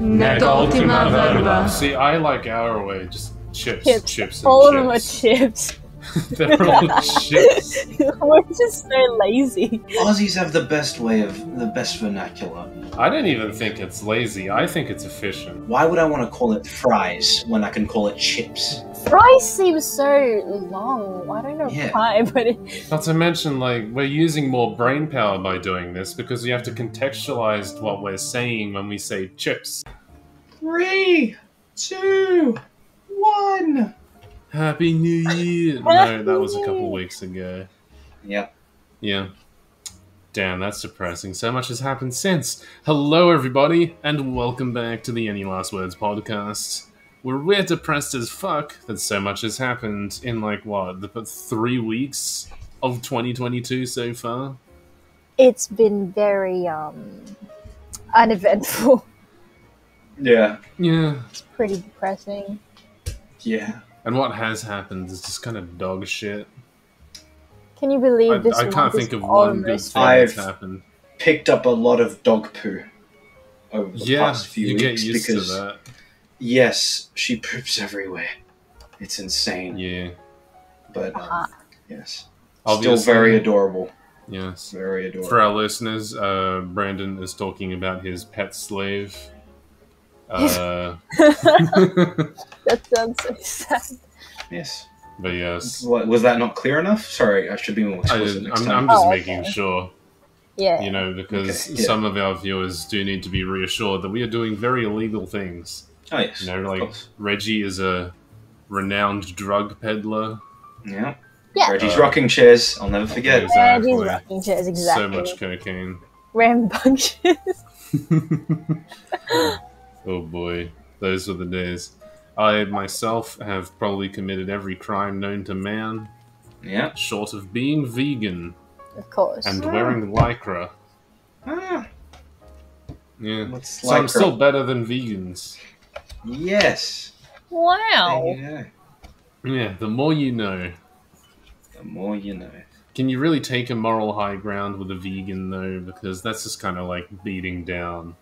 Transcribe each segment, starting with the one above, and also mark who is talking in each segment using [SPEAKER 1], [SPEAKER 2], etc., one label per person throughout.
[SPEAKER 1] Nec ultima verba.
[SPEAKER 2] See, I like our way, just chips,
[SPEAKER 3] Chips.
[SPEAKER 2] chips, and
[SPEAKER 3] All of them are
[SPEAKER 2] chips.
[SPEAKER 3] chips.
[SPEAKER 2] They're all chips.
[SPEAKER 3] We're just so lazy.
[SPEAKER 4] Aussies have the best way of the best vernacular.
[SPEAKER 2] I don't even think it's lazy. I think it's efficient.
[SPEAKER 4] Why would I want to call it fries when I can call it chips?
[SPEAKER 3] Fries seems so long. I don't know
[SPEAKER 4] Yeah.
[SPEAKER 3] why, but it,
[SPEAKER 2] Not to mention, like, we're using more brain power by doing this because we have to contextualize what we're saying when we say chips.
[SPEAKER 4] Three, two, one.
[SPEAKER 2] Happy New Year! No, that was a couple weeks ago.
[SPEAKER 4] Yep.
[SPEAKER 2] Yeah. Damn, that's depressing. So much has happened since. Hello, everybody, and welcome back to the Any Last Words podcast. Where we're depressed as fuck that so much has happened in, like, what, the three weeks of 2022 so far?
[SPEAKER 3] it's been very um uneventful.
[SPEAKER 4] Yeah.
[SPEAKER 2] Yeah.
[SPEAKER 3] It's pretty depressing.
[SPEAKER 4] Yeah.
[SPEAKER 2] And what has happened is just kind of dog shit.
[SPEAKER 3] Can you believe
[SPEAKER 2] I,
[SPEAKER 3] this?
[SPEAKER 2] I can't think of one good
[SPEAKER 3] almost
[SPEAKER 2] thing that's
[SPEAKER 4] I've-
[SPEAKER 2] happened.
[SPEAKER 4] Picked up a lot of dog poo over the
[SPEAKER 2] Yeah,
[SPEAKER 4] past few
[SPEAKER 2] you
[SPEAKER 4] weeks
[SPEAKER 2] get used
[SPEAKER 4] because
[SPEAKER 2] to that.
[SPEAKER 4] Yes, she poops everywhere. It's insane.
[SPEAKER 2] Yeah.
[SPEAKER 4] But um,
[SPEAKER 3] Uh-huh.
[SPEAKER 4] yes,
[SPEAKER 2] Obviously,
[SPEAKER 4] still very adorable.
[SPEAKER 2] Yes.
[SPEAKER 4] Very adorable.
[SPEAKER 2] For our listeners, uh, Brandon is talking about his pet slave. Uh,
[SPEAKER 3] That sounds so sad.
[SPEAKER 4] yes.
[SPEAKER 2] but yes,
[SPEAKER 4] What, was that not clear enough? Sorry, I should be more
[SPEAKER 2] I
[SPEAKER 4] explicit
[SPEAKER 2] did,
[SPEAKER 4] next
[SPEAKER 2] I'm,
[SPEAKER 4] time.
[SPEAKER 2] I'm just
[SPEAKER 3] Oh,
[SPEAKER 2] making
[SPEAKER 3] okay.
[SPEAKER 2] sure,
[SPEAKER 3] Yeah.
[SPEAKER 2] you know, because
[SPEAKER 4] Okay, yeah.
[SPEAKER 2] some of our viewers do need to be reassured that we are doing very illegal things.
[SPEAKER 4] Oh yes.
[SPEAKER 2] You know, like. Reggie is a renowned drug peddler.
[SPEAKER 4] Yeah.
[SPEAKER 3] Yeah.
[SPEAKER 4] Reggie's
[SPEAKER 2] Uh,
[SPEAKER 4] rocking chairs. I'll never forget.
[SPEAKER 2] Exactly.
[SPEAKER 3] Reggie's rocking chairs, exactly.
[SPEAKER 2] So much cocaine.
[SPEAKER 3] Rambunctious.
[SPEAKER 2] oh boy, those were the days. I myself have probably committed every crime known to man,
[SPEAKER 4] Yeah.
[SPEAKER 2] short of being vegan
[SPEAKER 3] of course.
[SPEAKER 2] and wearing lycra.
[SPEAKER 4] Ah,
[SPEAKER 2] Yeah.
[SPEAKER 4] what's
[SPEAKER 2] So I'm still better than vegans.
[SPEAKER 4] Yes.
[SPEAKER 3] Wow.
[SPEAKER 4] There you go.
[SPEAKER 2] Yeah, the more you know.
[SPEAKER 4] The more you know.
[SPEAKER 2] Can you really take a moral high ground with a vegan though? Because that's just kind of like beating down.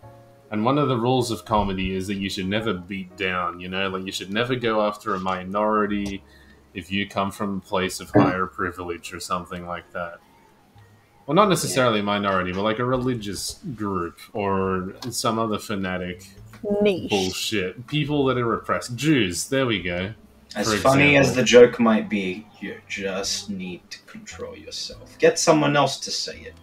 [SPEAKER 2] And one of the rules of comedy is that you should never beat down, you know? Like you should never go after a minority if you come from a place of higher privilege or something like that. Well, not necessarily a minority, but like a religious group or some other fanatic
[SPEAKER 3] Niche.
[SPEAKER 2] bullshit. People that are oppressed. Jews, there we go.
[SPEAKER 4] As
[SPEAKER 2] For
[SPEAKER 4] funny
[SPEAKER 2] example.
[SPEAKER 4] as the joke might be, you just need to control yourself. Get someone else to say it.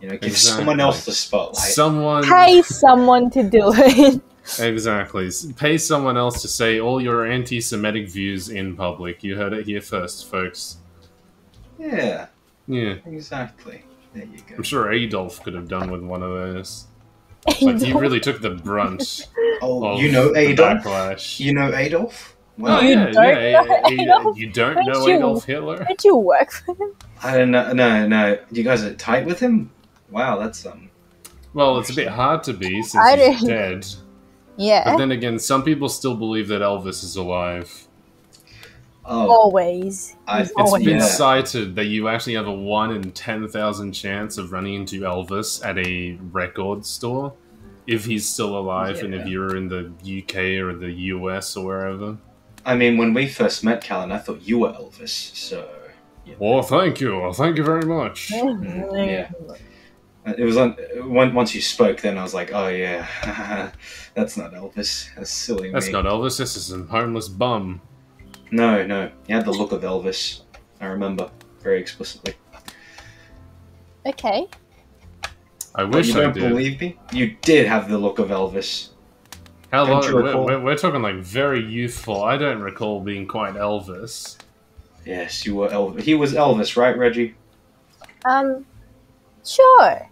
[SPEAKER 4] You know, give
[SPEAKER 2] Exactly.
[SPEAKER 4] someone else the spotlight.
[SPEAKER 2] Someone.
[SPEAKER 3] Pay someone to do it.
[SPEAKER 2] Exactly. Pay someone else to say all your anti Semitic views in public. You heard it here first, folks.
[SPEAKER 4] yeah,
[SPEAKER 2] Yeah.
[SPEAKER 4] exactly. There you go.
[SPEAKER 2] I'm sure Adolf could have done with one of those. Like, he really took the brunt
[SPEAKER 4] Oh, you know Adolf?
[SPEAKER 2] backlash.
[SPEAKER 4] You know Adolf?
[SPEAKER 2] Oh,
[SPEAKER 4] Well,
[SPEAKER 3] You
[SPEAKER 2] yeah,
[SPEAKER 3] don't
[SPEAKER 2] yeah,
[SPEAKER 3] know
[SPEAKER 2] yeah, yeah,
[SPEAKER 3] Adolf?
[SPEAKER 2] You don't
[SPEAKER 3] Don't
[SPEAKER 2] know
[SPEAKER 3] you?
[SPEAKER 2] Adolf Hitler?
[SPEAKER 3] Did you work for him?
[SPEAKER 4] I don't know. No, no. You guys are tight with him? Wow, that's um.
[SPEAKER 2] Well, it's a bit hard to be since
[SPEAKER 3] I
[SPEAKER 2] he's
[SPEAKER 3] didn't-
[SPEAKER 2] dead.
[SPEAKER 3] Yeah.
[SPEAKER 2] But then again, some people still believe that Elvis is alive.
[SPEAKER 4] Oh,
[SPEAKER 3] Always.
[SPEAKER 4] I-
[SPEAKER 3] He's
[SPEAKER 4] it's
[SPEAKER 2] It's
[SPEAKER 3] always.
[SPEAKER 2] been
[SPEAKER 4] Yeah.
[SPEAKER 2] cited that you actually have a 1 in 10,000 chance of running into Elvis at a record store if he's still alive and if you're in the UK or the US or wherever.
[SPEAKER 4] I mean, when we first met, Callan, I thought you were Elvis. So
[SPEAKER 2] Well, thank you. Thank you very much.
[SPEAKER 4] Mm, yeah. it was on. Once you spoke, then I was like, oh yeah, that's not Elvis. That's silly
[SPEAKER 2] That's
[SPEAKER 4] me.
[SPEAKER 2] not Elvis. This is some homeless bum.
[SPEAKER 4] No, no. He had the look of Elvis. I remember very explicitly.
[SPEAKER 3] Okay.
[SPEAKER 2] I
[SPEAKER 4] But
[SPEAKER 2] wish
[SPEAKER 4] you
[SPEAKER 2] I
[SPEAKER 4] don't
[SPEAKER 2] did.
[SPEAKER 4] believe me? You did have the look of Elvis.
[SPEAKER 2] How long? We're, we're, we're talking like very youthful. I don't recall being quite Elvis.
[SPEAKER 4] Yes, you were Elvis. He was Elvis, right, Reggie?
[SPEAKER 3] Um. Sure.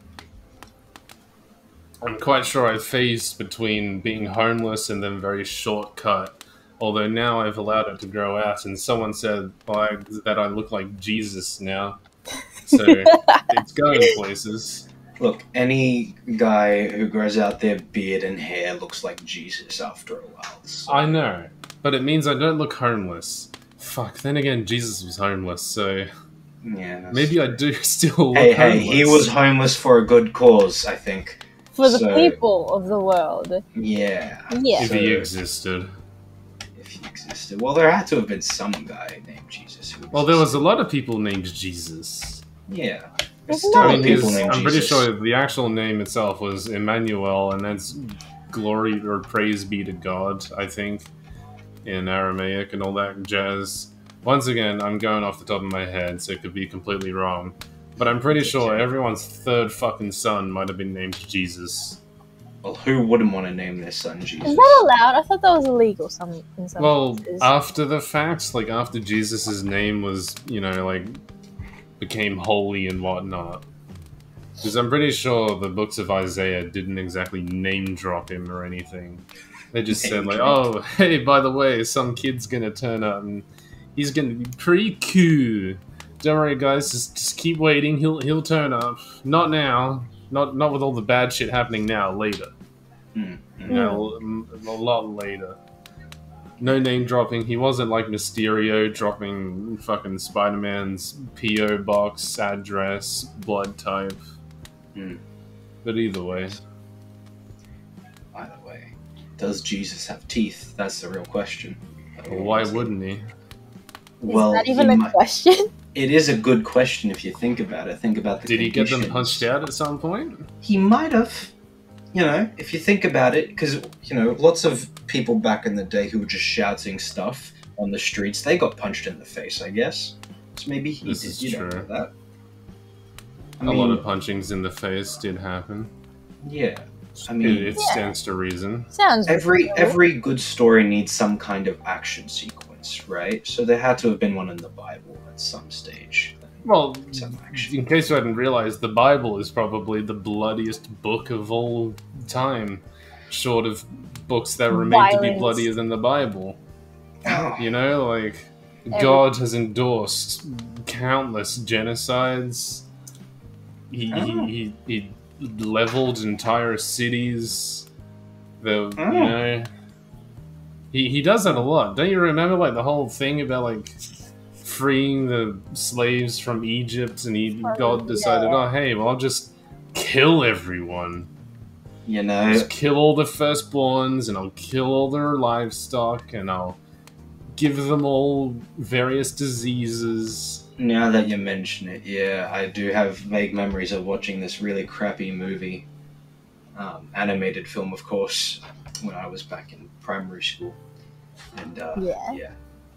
[SPEAKER 2] I'm quite sure I phased between being homeless and then very shortcut. Although now I've allowed it to grow out, and someone said like, that I look like Jesus now. So it's going places.
[SPEAKER 4] Look, any guy who grows out their beard and hair looks like Jesus after a while. so-
[SPEAKER 2] I know, but it means I don't look homeless. Fuck. Then again, Jesus was homeless, so
[SPEAKER 4] yeah, that's-
[SPEAKER 2] maybe I do still look
[SPEAKER 4] Hey, hey,
[SPEAKER 2] homeless.
[SPEAKER 4] he was homeless for a good cause, I think.
[SPEAKER 3] For the
[SPEAKER 4] So-
[SPEAKER 3] people of the world.
[SPEAKER 4] Yeah.
[SPEAKER 3] Yeah.
[SPEAKER 2] If
[SPEAKER 4] So-
[SPEAKER 2] he existed.
[SPEAKER 4] If he existed. Well, there had to have been some guy named Jesus who
[SPEAKER 2] Well, there was a lot of people named Jesus.
[SPEAKER 4] Yeah.
[SPEAKER 3] There's
[SPEAKER 4] Still
[SPEAKER 3] not
[SPEAKER 2] mean,
[SPEAKER 4] people named
[SPEAKER 2] I'm pretty sure the actual name itself was Emmanuel, and that's glory or praise be to God, I think, in Aramaic and all that jazz. Once again, I'm going off the top of my head, so it could be completely wrong. But I'm pretty sure everyone's third fucking son might have been named Jesus.
[SPEAKER 4] Well, who wouldn't want to name their son Jesus?
[SPEAKER 3] Is that allowed? I thought that was illegal some in some
[SPEAKER 2] Well,
[SPEAKER 3] places.
[SPEAKER 2] after the fact, like after Jesus' name was, you know, like became holy and whatnot. Because I'm pretty sure the books of Isaiah didn't exactly name drop him or anything. They just said like, "Oh, hey, by the way, some kid's gonna turn up and he's gonna be pretty cool. Don't worry, guys. Just, just keep waiting. He'll he'll turn up. Not now. Not not with all the bad shit happening now. Later.
[SPEAKER 4] Hmm, hmm.
[SPEAKER 2] You know, a lot later. No name dropping. He wasn't like Mysterio dropping fucking Spider Man's PO box address, blood type.
[SPEAKER 4] Hmm.
[SPEAKER 2] But either way,
[SPEAKER 4] By the way, does Jesus have teeth? That's the real question.
[SPEAKER 2] why wouldn't he?
[SPEAKER 3] Is
[SPEAKER 4] Well,
[SPEAKER 3] that even a
[SPEAKER 4] might-
[SPEAKER 3] question?
[SPEAKER 4] it is a good question if you think about it. Think about the.
[SPEAKER 2] Did he get them
[SPEAKER 4] conditions.
[SPEAKER 2] punched out at some point?
[SPEAKER 4] He might have. You know, if you think about it, because you know, lots of people back in the day who were just shouting stuff on the streets, they got punched in the face. I guess. So maybe he
[SPEAKER 2] This
[SPEAKER 4] did.
[SPEAKER 2] is
[SPEAKER 4] you
[SPEAKER 2] true.
[SPEAKER 4] know that. I
[SPEAKER 2] a lot of punchings in the face did happen.
[SPEAKER 4] yeah. I
[SPEAKER 2] It,
[SPEAKER 4] mean,
[SPEAKER 2] it
[SPEAKER 3] Yeah.
[SPEAKER 2] stands to reason.
[SPEAKER 3] Sounds
[SPEAKER 4] every
[SPEAKER 3] reasonable.
[SPEAKER 4] every good story needs some kind of action sequence, right? So there had to have been one in the Bible at some stage.
[SPEAKER 2] Well, in case you hadn't realized, the Bible is probably the bloodiest book of all time, short of books that remain to be
[SPEAKER 3] Violence.
[SPEAKER 2] bloodier than the Bible.
[SPEAKER 4] Oh,
[SPEAKER 2] You know, like God has endorsed countless genocides. He,
[SPEAKER 4] Oh.
[SPEAKER 2] he, he, he leveled entire cities. The
[SPEAKER 4] Oh.
[SPEAKER 2] you know, he he does that a lot. Don't you remember like the whole thing about like freeing the slaves from Egypt, and he God decided,
[SPEAKER 3] yeah.
[SPEAKER 2] oh hey, well I'll just kill everyone.
[SPEAKER 4] you know,
[SPEAKER 2] Just kill all the firstborns, and I'll kill all their livestock, and I'll give them all various diseases.
[SPEAKER 4] now that you mention it, yeah, I do have vague memories of watching this really crappy movie, um, animated film, of course, when I was back in primary school, and uh,
[SPEAKER 3] Yeah.
[SPEAKER 4] yeah,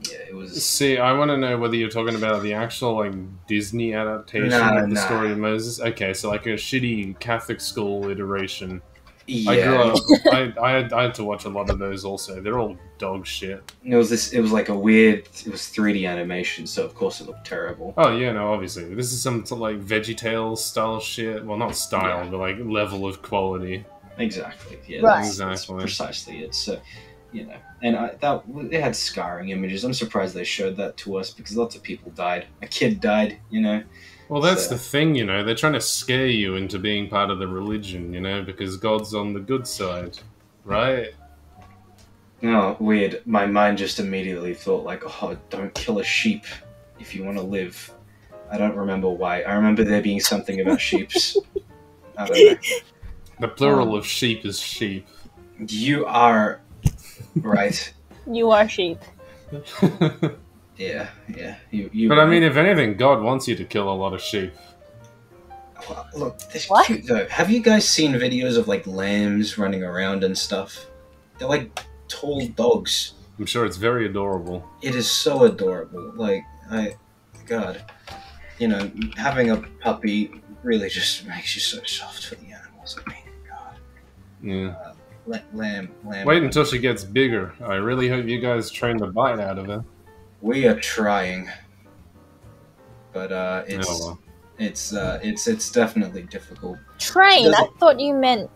[SPEAKER 4] yeah, it was.
[SPEAKER 2] See, I want to know whether you're talking about the actual like Disney adaptation
[SPEAKER 4] Nah,
[SPEAKER 2] of the
[SPEAKER 4] nah.
[SPEAKER 2] story of Moses. Okay, so like a shitty Catholic school iteration.
[SPEAKER 4] Yeah,
[SPEAKER 2] I grew up. I, I, had, I had to watch a lot of those. Also, they're all dog shit.
[SPEAKER 4] it was this. It was like a weird. It was 3D animation, so of course it looked terrible.
[SPEAKER 2] Oh yeah, no, obviously this is some sort of, like VeggieTales style shit. Well, not style,
[SPEAKER 4] Yeah.
[SPEAKER 2] but like level of quality.
[SPEAKER 4] Exactly. Yeah,
[SPEAKER 3] Right.
[SPEAKER 4] that's, that's precisely it. So, you know, and I, that they had scarring images. I'm surprised they showed that to us because lots of people died. A kid died. You know.
[SPEAKER 2] Well, that's
[SPEAKER 4] So-
[SPEAKER 2] the thing, you know. They're trying to scare you into being part of the religion, you know, because God's on the good side, right?
[SPEAKER 4] Oh, weird. My mind just immediately thought like, oh, don't kill a sheep if you want to live. I don't remember why. I remember there being something about sheeps. I don't know.
[SPEAKER 2] The plural
[SPEAKER 4] Um,
[SPEAKER 2] of sheep is sheep.
[SPEAKER 4] You are right.
[SPEAKER 3] You are sheep.
[SPEAKER 4] Yeah, yeah. You, you.
[SPEAKER 2] But I mean, if anything, God wants you to kill a lot of sheep.
[SPEAKER 4] Well, look, this
[SPEAKER 3] What?
[SPEAKER 4] cute though. Have you guys seen videos of like lambs running around and stuff? They're like tall dogs.
[SPEAKER 2] I'm sure it's very adorable.
[SPEAKER 4] It is so adorable. Like I, God, you know, having a puppy really just makes you so soft for the animals. I mean, God,
[SPEAKER 2] Yeah.
[SPEAKER 4] La- lamb, lamb.
[SPEAKER 2] Wait until she gets bigger. I really hope you guys train the bite out of her.
[SPEAKER 4] We are trying, but uh, it's
[SPEAKER 2] Oh, well.
[SPEAKER 4] it's uh, it's it's definitely difficult.
[SPEAKER 3] Train. I thought you meant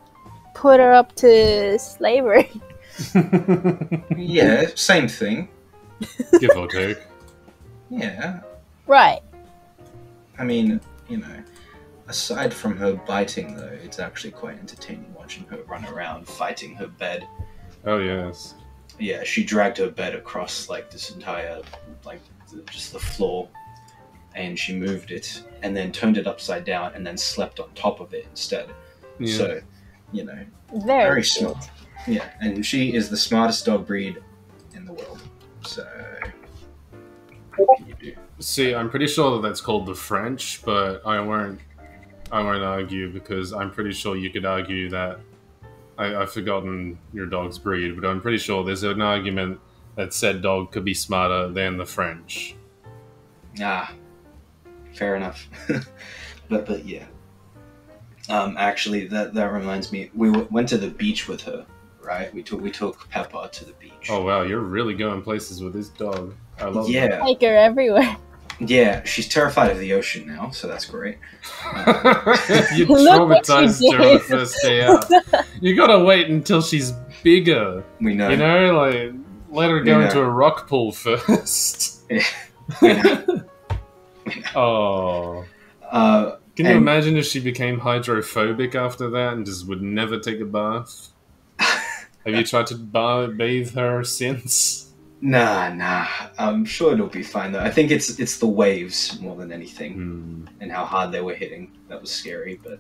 [SPEAKER 3] put her up to slavery.
[SPEAKER 4] Yeah, same thing.
[SPEAKER 2] Give or take.
[SPEAKER 4] Yeah,
[SPEAKER 3] Right.
[SPEAKER 4] I mean, you know, aside from her biting, though, it's actually quite entertaining watching her run around fighting her bed.
[SPEAKER 2] Oh, yes.
[SPEAKER 4] Yeah, she dragged her bed across like this entire, like th- just the floor, and she moved it, and then turned it upside down, and then slept on top of it instead.
[SPEAKER 2] Yeah.
[SPEAKER 4] So, you know,
[SPEAKER 3] Very,
[SPEAKER 4] very
[SPEAKER 3] cute.
[SPEAKER 4] smart. Yeah, and she is the smartest dog breed in the world. So, what can you do?
[SPEAKER 2] See, I'm pretty sure that that's called the French, but I won't. I won't argue because I'm pretty sure you could argue that. I, I've forgotten your dog's breed, but I'm pretty sure there's an argument that said dog could be smarter than the French.
[SPEAKER 4] Ah, fair enough. but but yeah. Um, actually, that that reminds me. We w- went to the beach with her, right? We took we took Peppa to the beach.
[SPEAKER 2] Oh wow, you're really going places with this dog. I love
[SPEAKER 4] yeah,
[SPEAKER 3] Take her everywhere.
[SPEAKER 4] Yeah. She's terrified of the ocean now, so that's great.
[SPEAKER 2] that. you
[SPEAKER 3] Look what you
[SPEAKER 2] traumatized her the first day out. You gotta wait until she's bigger.
[SPEAKER 4] We know.
[SPEAKER 2] You know, like let her go
[SPEAKER 4] Yeah.
[SPEAKER 2] into a rock pool first.
[SPEAKER 4] We know.
[SPEAKER 2] oh.
[SPEAKER 4] Uh,
[SPEAKER 2] Can you
[SPEAKER 4] And-
[SPEAKER 2] imagine if she became hydrophobic after that and just would never take a bath? Have you tried to ba- bathe her since?
[SPEAKER 4] Nah, nah. I'm sure it'll be fine though. I think it's it's the waves more than anything.
[SPEAKER 2] Hmm.
[SPEAKER 4] and how hard they were hitting. That was scary. But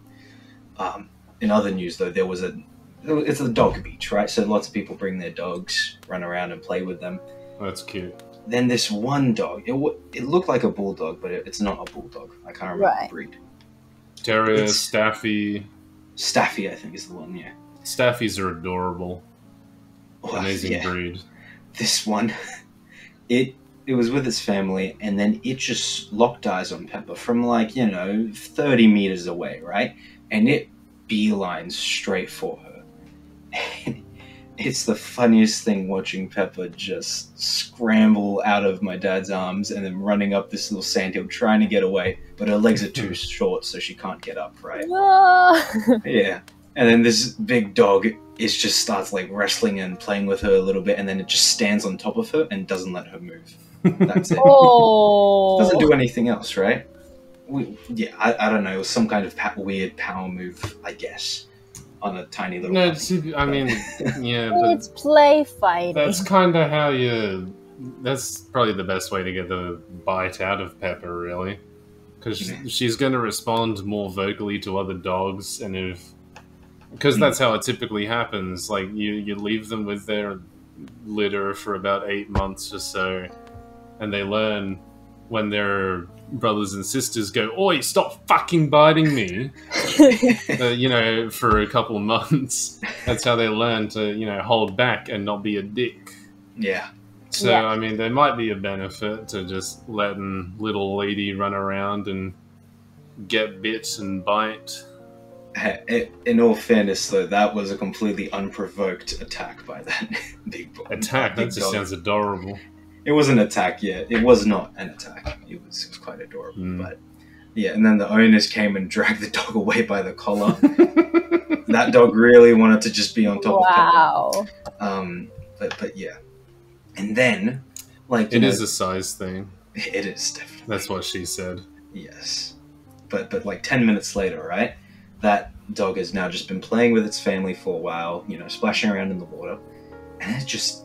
[SPEAKER 4] um, in other news, though, there was a it's a dog beach, right? So lots of people bring their dogs, run around and play with them.
[SPEAKER 2] That's cute.
[SPEAKER 4] Then this one dog, it, it looked like a bulldog, but it, it's not a bulldog. I can't remember
[SPEAKER 3] Right.
[SPEAKER 4] the breed.
[SPEAKER 2] Terrier,
[SPEAKER 4] It's-
[SPEAKER 2] Staffy.
[SPEAKER 4] Staffy, I think, is the one. Yeah.
[SPEAKER 2] Staffies are adorable.
[SPEAKER 4] Oh,
[SPEAKER 2] Amazing
[SPEAKER 4] yeah.
[SPEAKER 2] breed.
[SPEAKER 4] This one, it it was with its family, and then it just locked eyes on Pepper from like you know thirty meters away, right? And it beelines straight for her. And it's the funniest thing watching Pepper just scramble out of my dad's arms and then running up this little sandhill trying to get away, but her legs are too short, so she can't get up, right? Yeah. And then this big dog is just starts like wrestling and playing with her a little bit, and then it just stands on top of her and doesn't let her move. That's it.
[SPEAKER 3] oh.
[SPEAKER 4] Doesn't do anything else, right? We, yeah, I, I don't know. It was some kind of pa- weird power move, I guess, on a tiny little.
[SPEAKER 2] No,
[SPEAKER 4] puppy.
[SPEAKER 2] see, I mean, yeah, but
[SPEAKER 3] It's play fighting.
[SPEAKER 2] that's kind of how you. That's probably the best way to get the bite out of Pepper, really. Because
[SPEAKER 4] Yeah.
[SPEAKER 2] she's going to respond more vocally to other dogs, and if. Because
[SPEAKER 4] Mm.
[SPEAKER 2] that's how it typically happens. Like, you, you leave them with their litter for about eight months or so, and they learn when their brothers and sisters go, Oi, stop fucking biting me! uh, you know, for a couple of months. That's how they learn to, you know, hold back and not be a dick.
[SPEAKER 4] yeah,
[SPEAKER 2] So,
[SPEAKER 3] Yeah.
[SPEAKER 2] I mean, there might be a benefit to just letting little lady run around and get bit and bite.
[SPEAKER 4] Eh, eh, in all fairness, though, that was a completely unprovoked attack by that big bo-
[SPEAKER 2] Attack, that
[SPEAKER 4] big
[SPEAKER 2] just
[SPEAKER 4] dog.
[SPEAKER 2] sounds adorable.
[SPEAKER 4] It was an attack, yeah. It was not an attack. It was, it was quite adorable,
[SPEAKER 2] Mm.
[SPEAKER 4] but yeah. And then the owners came and dragged the dog away by the collar. that dog really wanted to just be on top
[SPEAKER 3] wow.
[SPEAKER 4] of Pepper. Um, but but yeah. And then, like you
[SPEAKER 2] It
[SPEAKER 4] know,
[SPEAKER 2] is a size thing.
[SPEAKER 4] it is definitely
[SPEAKER 2] That's what she said.
[SPEAKER 4] yes. But but like ten minutes later, right? That dog has now just been playing with its family for a while. You know, splashing around in the water, and it just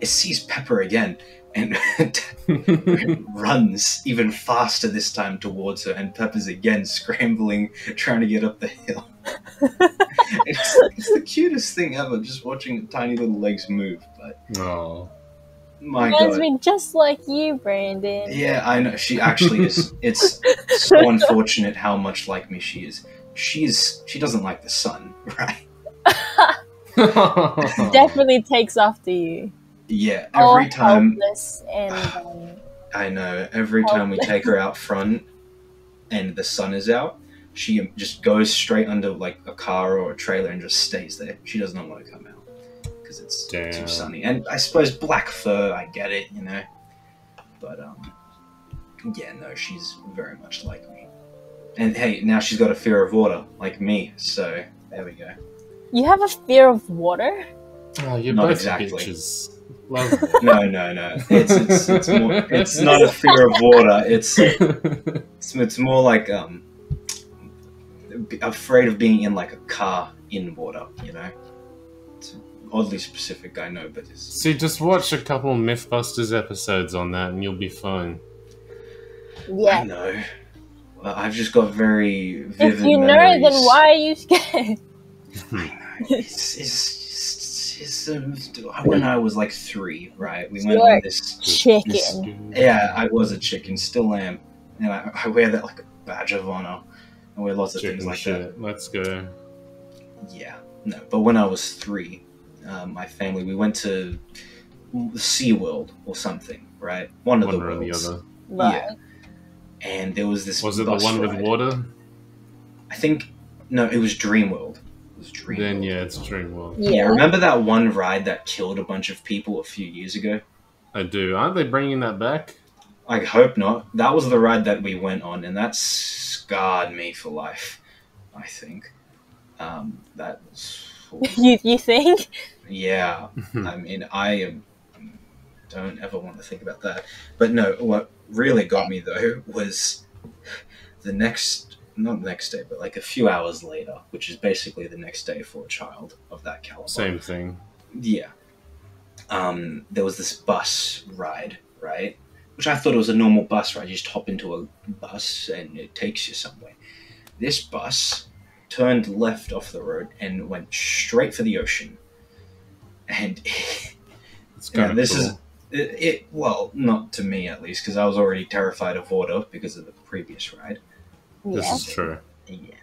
[SPEAKER 4] it sees Pepper again and runs even faster this time towards her, and Pepper's again scrambling, trying to get up the hill. it's, it's the cutest thing ever, just watching tiny little legs move. But
[SPEAKER 2] Oh.
[SPEAKER 4] my
[SPEAKER 3] Reminds
[SPEAKER 4] god,
[SPEAKER 3] me just like you, Brandon.
[SPEAKER 4] yeah, I know she actually is. It's so unfortunate how much like me she is. She's she doesn't like the sun, right?
[SPEAKER 3] Definitely takes after you.
[SPEAKER 4] Yeah,
[SPEAKER 3] All
[SPEAKER 4] every time
[SPEAKER 3] and um,
[SPEAKER 4] I know. Every time we take her out front and the sun is out, she just goes straight under like a car or a trailer and just stays there. She does not want to come out because it's
[SPEAKER 2] Damn.
[SPEAKER 4] too sunny. And I suppose black fur, I get it, you know. But um, yeah, no, she's very much like me. And hey, now she's got a fear of water, like me. So there we go.
[SPEAKER 3] you have a fear of water.
[SPEAKER 2] oh, you're
[SPEAKER 4] Not
[SPEAKER 2] both
[SPEAKER 4] exactly.
[SPEAKER 2] bitches. Love
[SPEAKER 4] No, no, no. It's it's it's, more, it's not a fear of water. It's. It's, it's more like um, afraid of being in like a car in water. You know, it's oddly specific. I know, but it's
[SPEAKER 2] See, just watch a couple Mythbusters episodes on that and you'll be fine. Yeah.
[SPEAKER 4] I
[SPEAKER 3] Yeah.
[SPEAKER 4] know. Well, I've just got very vivid
[SPEAKER 3] If you know,
[SPEAKER 4] memories.
[SPEAKER 3] then why are you scared?
[SPEAKER 4] I know. it's, it's, it's, um, when I was like three, right? We went
[SPEAKER 3] Sure.
[SPEAKER 4] on this.
[SPEAKER 3] Chicken.
[SPEAKER 4] Yeah, I was a chicken, still am, and I, I wear that like a badge of honor. I wear lots of
[SPEAKER 2] Chicken
[SPEAKER 4] things like
[SPEAKER 2] shit. Let's go.
[SPEAKER 4] Yeah, no, but when I was three, um, my family we went to the SeaWorld or something, right? One of
[SPEAKER 2] One
[SPEAKER 4] the
[SPEAKER 2] or the
[SPEAKER 4] worlds.
[SPEAKER 2] other.
[SPEAKER 3] Right.
[SPEAKER 4] Yeah. And there was this.
[SPEAKER 2] Was it the
[SPEAKER 4] bus
[SPEAKER 2] one with water?
[SPEAKER 4] I think no, it was Dreamworld. It was Dreamworld.
[SPEAKER 2] Then yeah, it's Dreamworld.
[SPEAKER 3] Yeah,
[SPEAKER 4] remember that one ride that killed a bunch of people a few years ago?
[SPEAKER 2] I do. Aren't they bringing that back?
[SPEAKER 4] I hope not. That was the ride that we went on, and that scarred me for life. I think. Um, that was.
[SPEAKER 3] you you think?
[SPEAKER 4] Yeah, I mean, I am. Don't ever want to think about that. But no, what really got me though was the next, not the next day, but like a few hours later, which is basically the next day for a child of that caliber.
[SPEAKER 2] Same thing.
[SPEAKER 4] Yeah. Um, there was this bus ride, right? Which I thought it was a normal bus ride. You just hop into a bus and it takes you somewhere. This bus turned left off the road and went straight for the ocean. And
[SPEAKER 2] of
[SPEAKER 4] this
[SPEAKER 2] cool.
[SPEAKER 4] is- it, it, well, not to me at least, because I was already terrified of water because of the previous ride.
[SPEAKER 2] This is true.
[SPEAKER 4] Yeah.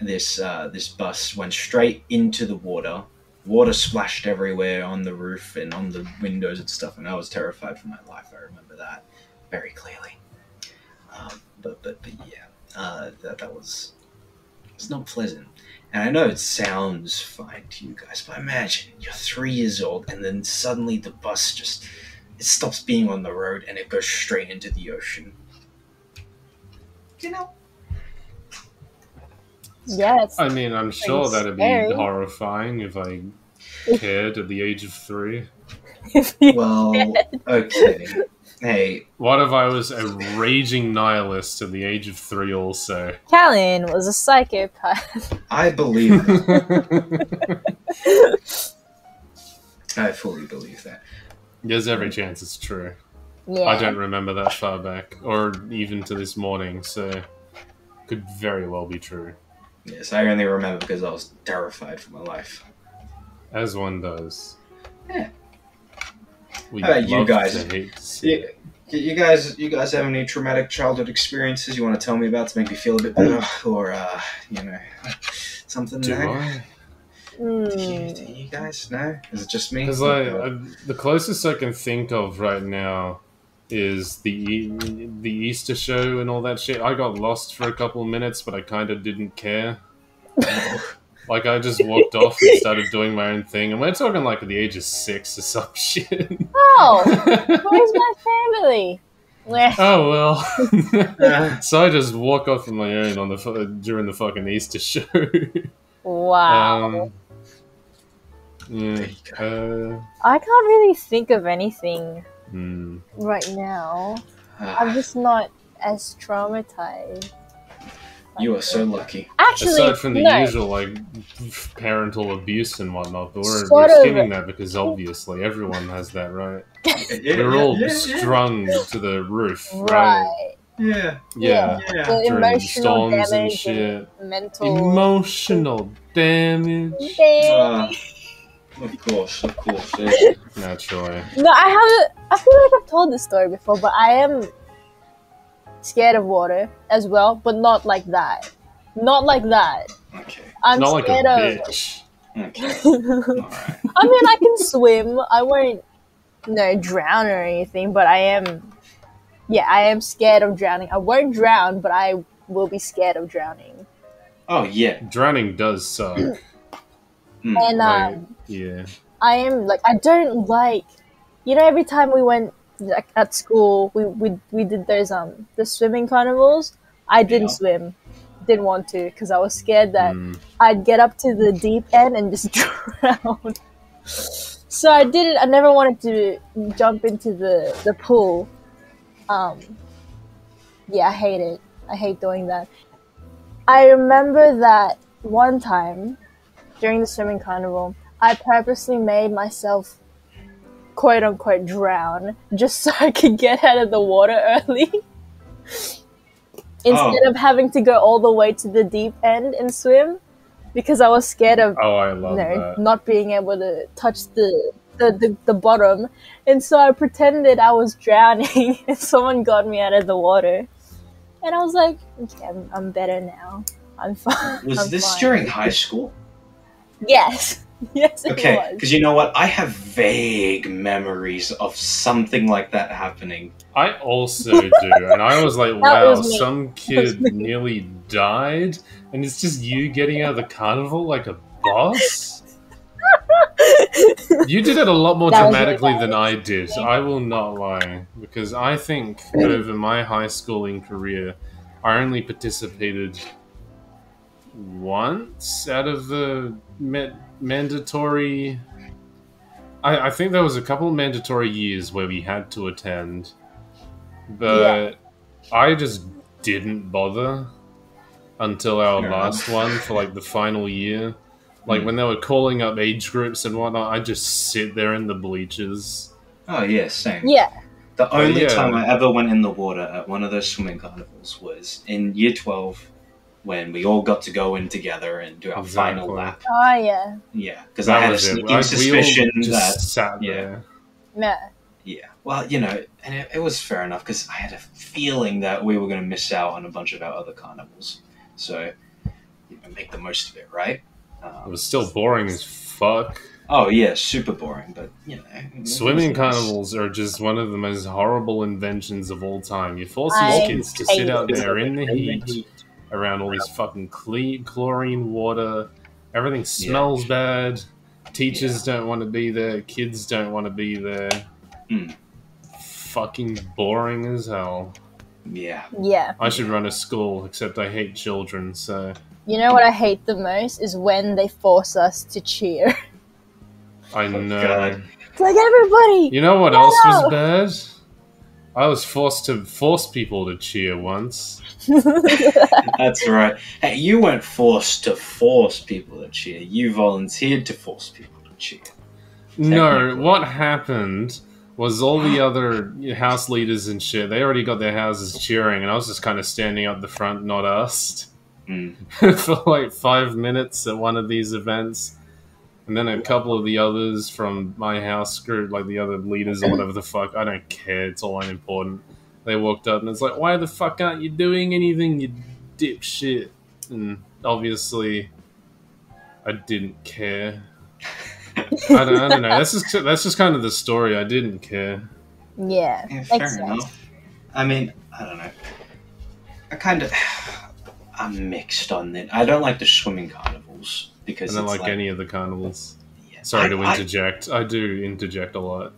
[SPEAKER 4] This uh, this bus went straight into the water. Water splashed everywhere on the roof and on the windows and stuff, and I was terrified for my life. I remember that very clearly. Um, but but but yeah, uh, that that was it's not pleasant. And I know it sounds fine to you guys, but imagine you're three years old, and then suddenly the bus just it stops being on the road and it goes straight into the ocean. You know,
[SPEAKER 3] Yes.
[SPEAKER 2] I mean, I'm sure
[SPEAKER 3] Pretty
[SPEAKER 2] that'd be horrifying if I cared at the age of three.
[SPEAKER 4] Well, okay. Hey,
[SPEAKER 2] What if I was a raging nihilist at the age of three also?
[SPEAKER 3] Callan was a psychopath.
[SPEAKER 4] I believe it. I fully believe that.
[SPEAKER 2] There's every chance it's true.
[SPEAKER 3] yeah.
[SPEAKER 2] I don't remember that far back, or even to this morning, so could very well be true.
[SPEAKER 4] Yes, I only remember because I was terrified for my life.
[SPEAKER 2] As one does.
[SPEAKER 4] Yeah.
[SPEAKER 2] We
[SPEAKER 4] How about you guys?
[SPEAKER 2] to hate to see
[SPEAKER 4] Yeah. You guys, you guys have any traumatic childhood experiences you want to tell me about to make me feel a bit better, or uh, you know, something?
[SPEAKER 2] Do
[SPEAKER 4] no?
[SPEAKER 2] I?
[SPEAKER 4] Do you,
[SPEAKER 3] Mm.
[SPEAKER 4] do you guys know? Is it just me?
[SPEAKER 2] Because like I, the closest I can think of right now is the E- the Easter show and all that shit. I got lost for a couple of minutes, but I kind of didn't care. Like I just walked off and started doing my own thing, and we're talking like at the age of six or some shit.
[SPEAKER 3] Oh, where's my family? Where?
[SPEAKER 2] oh well.
[SPEAKER 4] Uh,
[SPEAKER 2] so I just walk off on my own on the during the fucking Easter show.
[SPEAKER 3] Wow.
[SPEAKER 2] um, yeah. Uh,
[SPEAKER 3] I can't really think of anything
[SPEAKER 2] hmm.
[SPEAKER 3] right now. I'm
[SPEAKER 4] ah,
[SPEAKER 3] just not as traumatized.
[SPEAKER 4] you are so lucky.
[SPEAKER 3] Actually,
[SPEAKER 2] Aside from the
[SPEAKER 3] no.
[SPEAKER 2] usual like parental abuse and whatnot, but we're,
[SPEAKER 3] Sort
[SPEAKER 2] we're
[SPEAKER 3] of.
[SPEAKER 2] skimming that because obviously everyone has that, right? They're all strung to the roof, right?
[SPEAKER 3] Right.
[SPEAKER 4] Yeah,
[SPEAKER 2] Yeah.
[SPEAKER 4] yeah.
[SPEAKER 3] The emotional
[SPEAKER 2] storms and
[SPEAKER 3] damage
[SPEAKER 2] shit.
[SPEAKER 3] and mental
[SPEAKER 2] Emotional damage.
[SPEAKER 3] damage.
[SPEAKER 4] Uh, of course, of course. yeah.
[SPEAKER 2] Naturally.
[SPEAKER 3] No, I haven't. I feel like I've told this story before, but I am scared of water as well, but not like that. Not like that.
[SPEAKER 4] Okay,
[SPEAKER 3] I'm
[SPEAKER 2] Not like a
[SPEAKER 3] scared of.
[SPEAKER 2] bitch.
[SPEAKER 4] okay.
[SPEAKER 3] I mean, I can swim. I won't, you know, drown or anything. But I am, yeah, I am scared of drowning. I won't drown, but I will be scared of drowning.
[SPEAKER 4] Oh, yeah.
[SPEAKER 2] Drowning does suck.
[SPEAKER 4] Mm.
[SPEAKER 3] And
[SPEAKER 2] Like,
[SPEAKER 3] um,
[SPEAKER 2] yeah.
[SPEAKER 3] I am like, I don't like, you know, every time we went like, at school, we, we we did those um the swimming carnivals. I didn't
[SPEAKER 4] Yeah.
[SPEAKER 3] swim, didn't want to because I was scared that
[SPEAKER 2] Mm.
[SPEAKER 3] I'd get up to the deep end and just drown. So I didn't. I never wanted to jump into the the pool. Um, yeah, I hate it. I hate doing that. I remember that one time during the swimming carnival, I purposely made myself quote unquote drown just so I could get out of the water early. Oh. Instead of having to go all the way to the deep end and swim because I was scared of
[SPEAKER 2] Oh, I
[SPEAKER 3] you know
[SPEAKER 2] that.
[SPEAKER 3] not being able to touch the the, the the bottom, and so I pretended I was drowning, and someone got me out of the water, and I was like, okay, I'm, I'm better now. I'm fine.
[SPEAKER 4] Was
[SPEAKER 3] I'm
[SPEAKER 4] this
[SPEAKER 3] fine."
[SPEAKER 4] during high school?
[SPEAKER 3] Yes, yes, it
[SPEAKER 4] Okay,
[SPEAKER 3] was.
[SPEAKER 4] because you know what? I have vague memories of something like that happening.
[SPEAKER 2] I also do, and I was like, wow,
[SPEAKER 3] was
[SPEAKER 2] some kid nearly died, and it's just you getting out of the carnival like a boss? You did it a lot more
[SPEAKER 3] That was really
[SPEAKER 2] dramatically than I did. I will not lie, because I think over my high schooling career, I only participated once out of the ma- mandatory. I, I think there was a couple of mandatory years where we had to attend, but I just didn't bother until our
[SPEAKER 4] Fair
[SPEAKER 2] last one for like the final year. Like
[SPEAKER 4] Hmm.
[SPEAKER 2] when they were calling up age groups and whatnot, I just sit there in the bleachers.
[SPEAKER 4] Oh yeah, same.
[SPEAKER 3] Yeah,
[SPEAKER 4] The only
[SPEAKER 2] yeah.
[SPEAKER 4] time I ever went in the water at one of those swimming carnivals was in year twelve, when we all got to go in together and do our final lap.
[SPEAKER 3] oh yeah,
[SPEAKER 4] Yeah, because I had a
[SPEAKER 2] was it.
[SPEAKER 4] sneaking
[SPEAKER 2] I- we all
[SPEAKER 4] suspicion
[SPEAKER 2] just
[SPEAKER 4] that
[SPEAKER 2] sat
[SPEAKER 4] yeah.
[SPEAKER 2] there.
[SPEAKER 3] yeah.
[SPEAKER 4] Yeah, well, you know, and it, it was fair enough because I had a feeling that we were going to miss out on a bunch of our other carnivals. So, you know, make the most of it, right?
[SPEAKER 2] It
[SPEAKER 4] Um,
[SPEAKER 2] was still boring as fuck.
[SPEAKER 4] oh yeah, super boring, but you know,
[SPEAKER 2] Swimming carnivals are just one of the most horrible inventions of all time. You force these kids to sit out there in the heat around all this fucking cle- chlorine water. Everything smells bad. Teachers don't want to be there. Kids don't want to be there.
[SPEAKER 4] Mm.
[SPEAKER 2] Fucking boring as hell.
[SPEAKER 4] Yeah,
[SPEAKER 3] Yeah.
[SPEAKER 2] I should run a school, except I hate children, so
[SPEAKER 3] You know what I hate the most is when they force us to cheer.
[SPEAKER 2] I
[SPEAKER 4] Oh,
[SPEAKER 2] know.
[SPEAKER 4] God.
[SPEAKER 3] It's like everybody.
[SPEAKER 2] You know what else was bad? I was forced to force people to cheer once.
[SPEAKER 4] that's right. Hey, you weren't forced to force people to cheer. You volunteered to force people to cheer.
[SPEAKER 2] No, what happened was all the other house leaders and shit, they already got their houses cheering, and I was just kind of standing up the front, not asked,
[SPEAKER 4] Mm.
[SPEAKER 2] for like five minutes at one of these events. And then a couple of the others from my house group, like the other leaders or whatever the fuck, I don't care, it's all unimportant. They walked up and it's like, why the fuck aren't you doing anything, you dipshit? And obviously, I didn't care. I don't, I don't know. That's just that's just kind of the story. I didn't care.
[SPEAKER 3] Yeah.
[SPEAKER 4] Yeah, fair
[SPEAKER 3] sense.
[SPEAKER 4] enough. I mean, I don't know. I kind of, I'm mixed on it. I don't like the swimming carnivals because
[SPEAKER 2] I don't
[SPEAKER 4] it's
[SPEAKER 2] like, any of the carnivals.
[SPEAKER 4] yeah.
[SPEAKER 2] Sorry
[SPEAKER 4] I-
[SPEAKER 2] to
[SPEAKER 4] I-
[SPEAKER 2] interject. I, do interject a lot.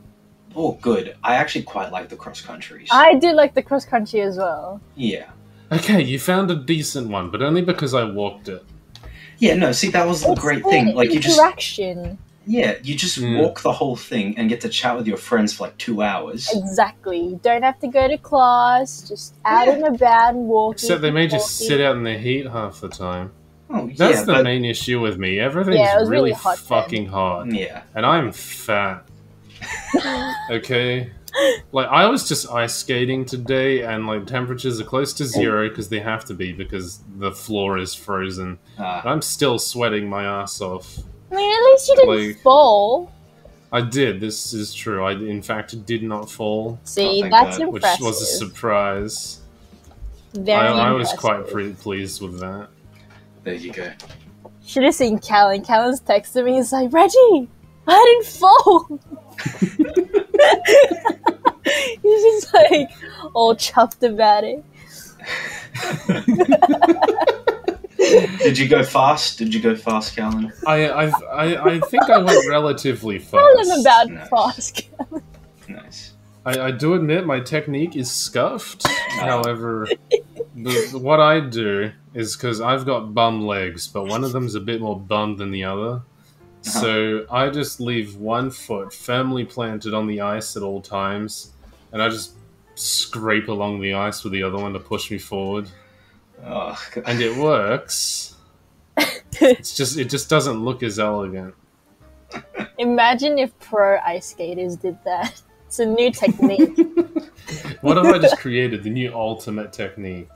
[SPEAKER 4] Oh, good. I actually quite like the cross countries.
[SPEAKER 3] I do like the cross country as well.
[SPEAKER 4] yeah,
[SPEAKER 2] Okay, you found a decent one, but only because I walked it.
[SPEAKER 4] yeah. No, see, that was the
[SPEAKER 3] It's
[SPEAKER 4] great thing. Like you just,
[SPEAKER 3] interaction.
[SPEAKER 4] yeah, you just
[SPEAKER 2] Mm.
[SPEAKER 4] walk the whole thing and get to chat with your friends for like two hours.
[SPEAKER 3] Exactly. You don't have to go to class. Just out
[SPEAKER 4] Yeah.
[SPEAKER 3] and about and walking.
[SPEAKER 2] Except they may just sit out in the heat half the time.
[SPEAKER 4] Oh,
[SPEAKER 2] That's
[SPEAKER 4] yeah,
[SPEAKER 2] the
[SPEAKER 4] but
[SPEAKER 2] main issue with me. Everything's
[SPEAKER 3] Yeah,
[SPEAKER 2] really,
[SPEAKER 3] really hot then.
[SPEAKER 2] fucking hot.
[SPEAKER 4] yeah,
[SPEAKER 2] And I'm fat. Okay? Like, I was just ice skating today, and, like, temperatures are close to zero because they have to be because the floor is frozen.
[SPEAKER 4] uh,
[SPEAKER 2] I'm still sweating my ass off.
[SPEAKER 3] I mean, at least you didn't
[SPEAKER 2] Like-
[SPEAKER 3] fall.
[SPEAKER 2] I did. This is true. I, in fact, did not fall,
[SPEAKER 3] See,
[SPEAKER 4] thank
[SPEAKER 3] that's
[SPEAKER 4] God.
[SPEAKER 2] which was a surprise.
[SPEAKER 3] Very
[SPEAKER 2] I, I was quite pre- pleased with that.
[SPEAKER 4] there you go.
[SPEAKER 3] Should have seen Callan. Callan's texting me. He's like, Reggie, I didn't fall. He's just like all chuffed about it.
[SPEAKER 4] Did you go fast? Did you go fast, Callan?
[SPEAKER 2] I, I, I, I think I went relatively fast.
[SPEAKER 3] Tell him
[SPEAKER 2] fast.
[SPEAKER 3] about
[SPEAKER 4] Nice.
[SPEAKER 3] fast.
[SPEAKER 4] Nice.
[SPEAKER 2] I, I do admit my technique is scuffed. However, the, what I do is because I've got bum legs, but one of them's a bit more bum than the other. Uh-huh. So I just leave one foot firmly planted on the ice at all times, and I just scrape along the ice with the other one to push me forward,
[SPEAKER 4] Oh,
[SPEAKER 2] and it works. It's just it just doesn't look as elegant.
[SPEAKER 3] Imagine if pro ice skaters did that. It's a new technique.
[SPEAKER 2] What have I just created? The new ultimate technique.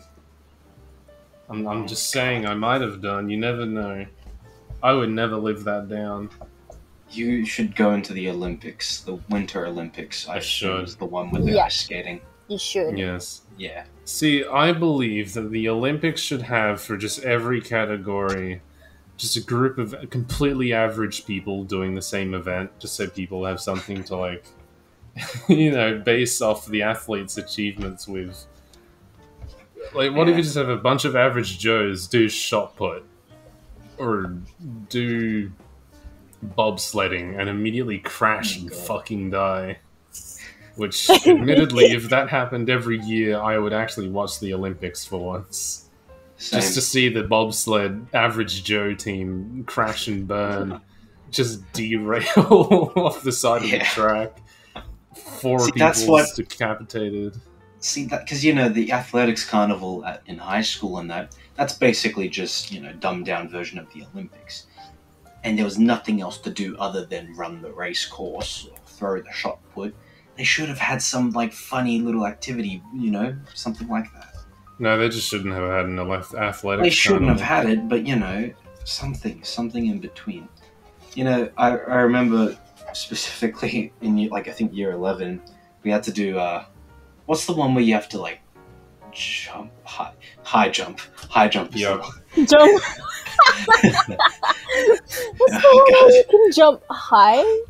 [SPEAKER 2] I'm, I'm just saying I might have done. You never know. I would never live that down.
[SPEAKER 4] You should go into the Olympics, the Winter Olympics.
[SPEAKER 2] I
[SPEAKER 4] think
[SPEAKER 2] should.
[SPEAKER 4] the one with the
[SPEAKER 3] Yeah.
[SPEAKER 4] ice skating.
[SPEAKER 3] You should.
[SPEAKER 2] Yes.
[SPEAKER 4] Yeah.
[SPEAKER 2] See, I believe that the Olympics should have for just every category just a group of completely average people doing the same event, just so people have something to like, you know, base off the athletes' achievements with. Like, what if you just have a bunch of average Joes do shot put, or do bobsledding and immediately crash
[SPEAKER 4] Oh,
[SPEAKER 2] and
[SPEAKER 4] God.
[SPEAKER 2] fucking die? Which, admittedly, if that happened every year, I would actually watch the Olympics for once.
[SPEAKER 4] Same.
[SPEAKER 2] Just to see the bobsled average Joe team crash and burn, just derail off the side of the track. Four
[SPEAKER 4] See,
[SPEAKER 2] people
[SPEAKER 4] that's what-
[SPEAKER 2] decapitated.
[SPEAKER 4] See that because you know the athletics carnival at, in high school and that that's basically just you know dumbed down version of the Olympics, and there was nothing else to do other than run the race course or throw the shot put. They should have had some like funny little activity, you know, something like that.
[SPEAKER 2] No, they just shouldn't have had an athletic.
[SPEAKER 4] They shouldn't have had it, but you know, something, something in between. You know, I, I remember specifically in like I think year eleven, we had to do uh, what's the one where you have to like jump high, high jump, high jump. is the
[SPEAKER 2] Yep.
[SPEAKER 3] Jump. What's the
[SPEAKER 4] Oh,
[SPEAKER 3] one where you can jump high?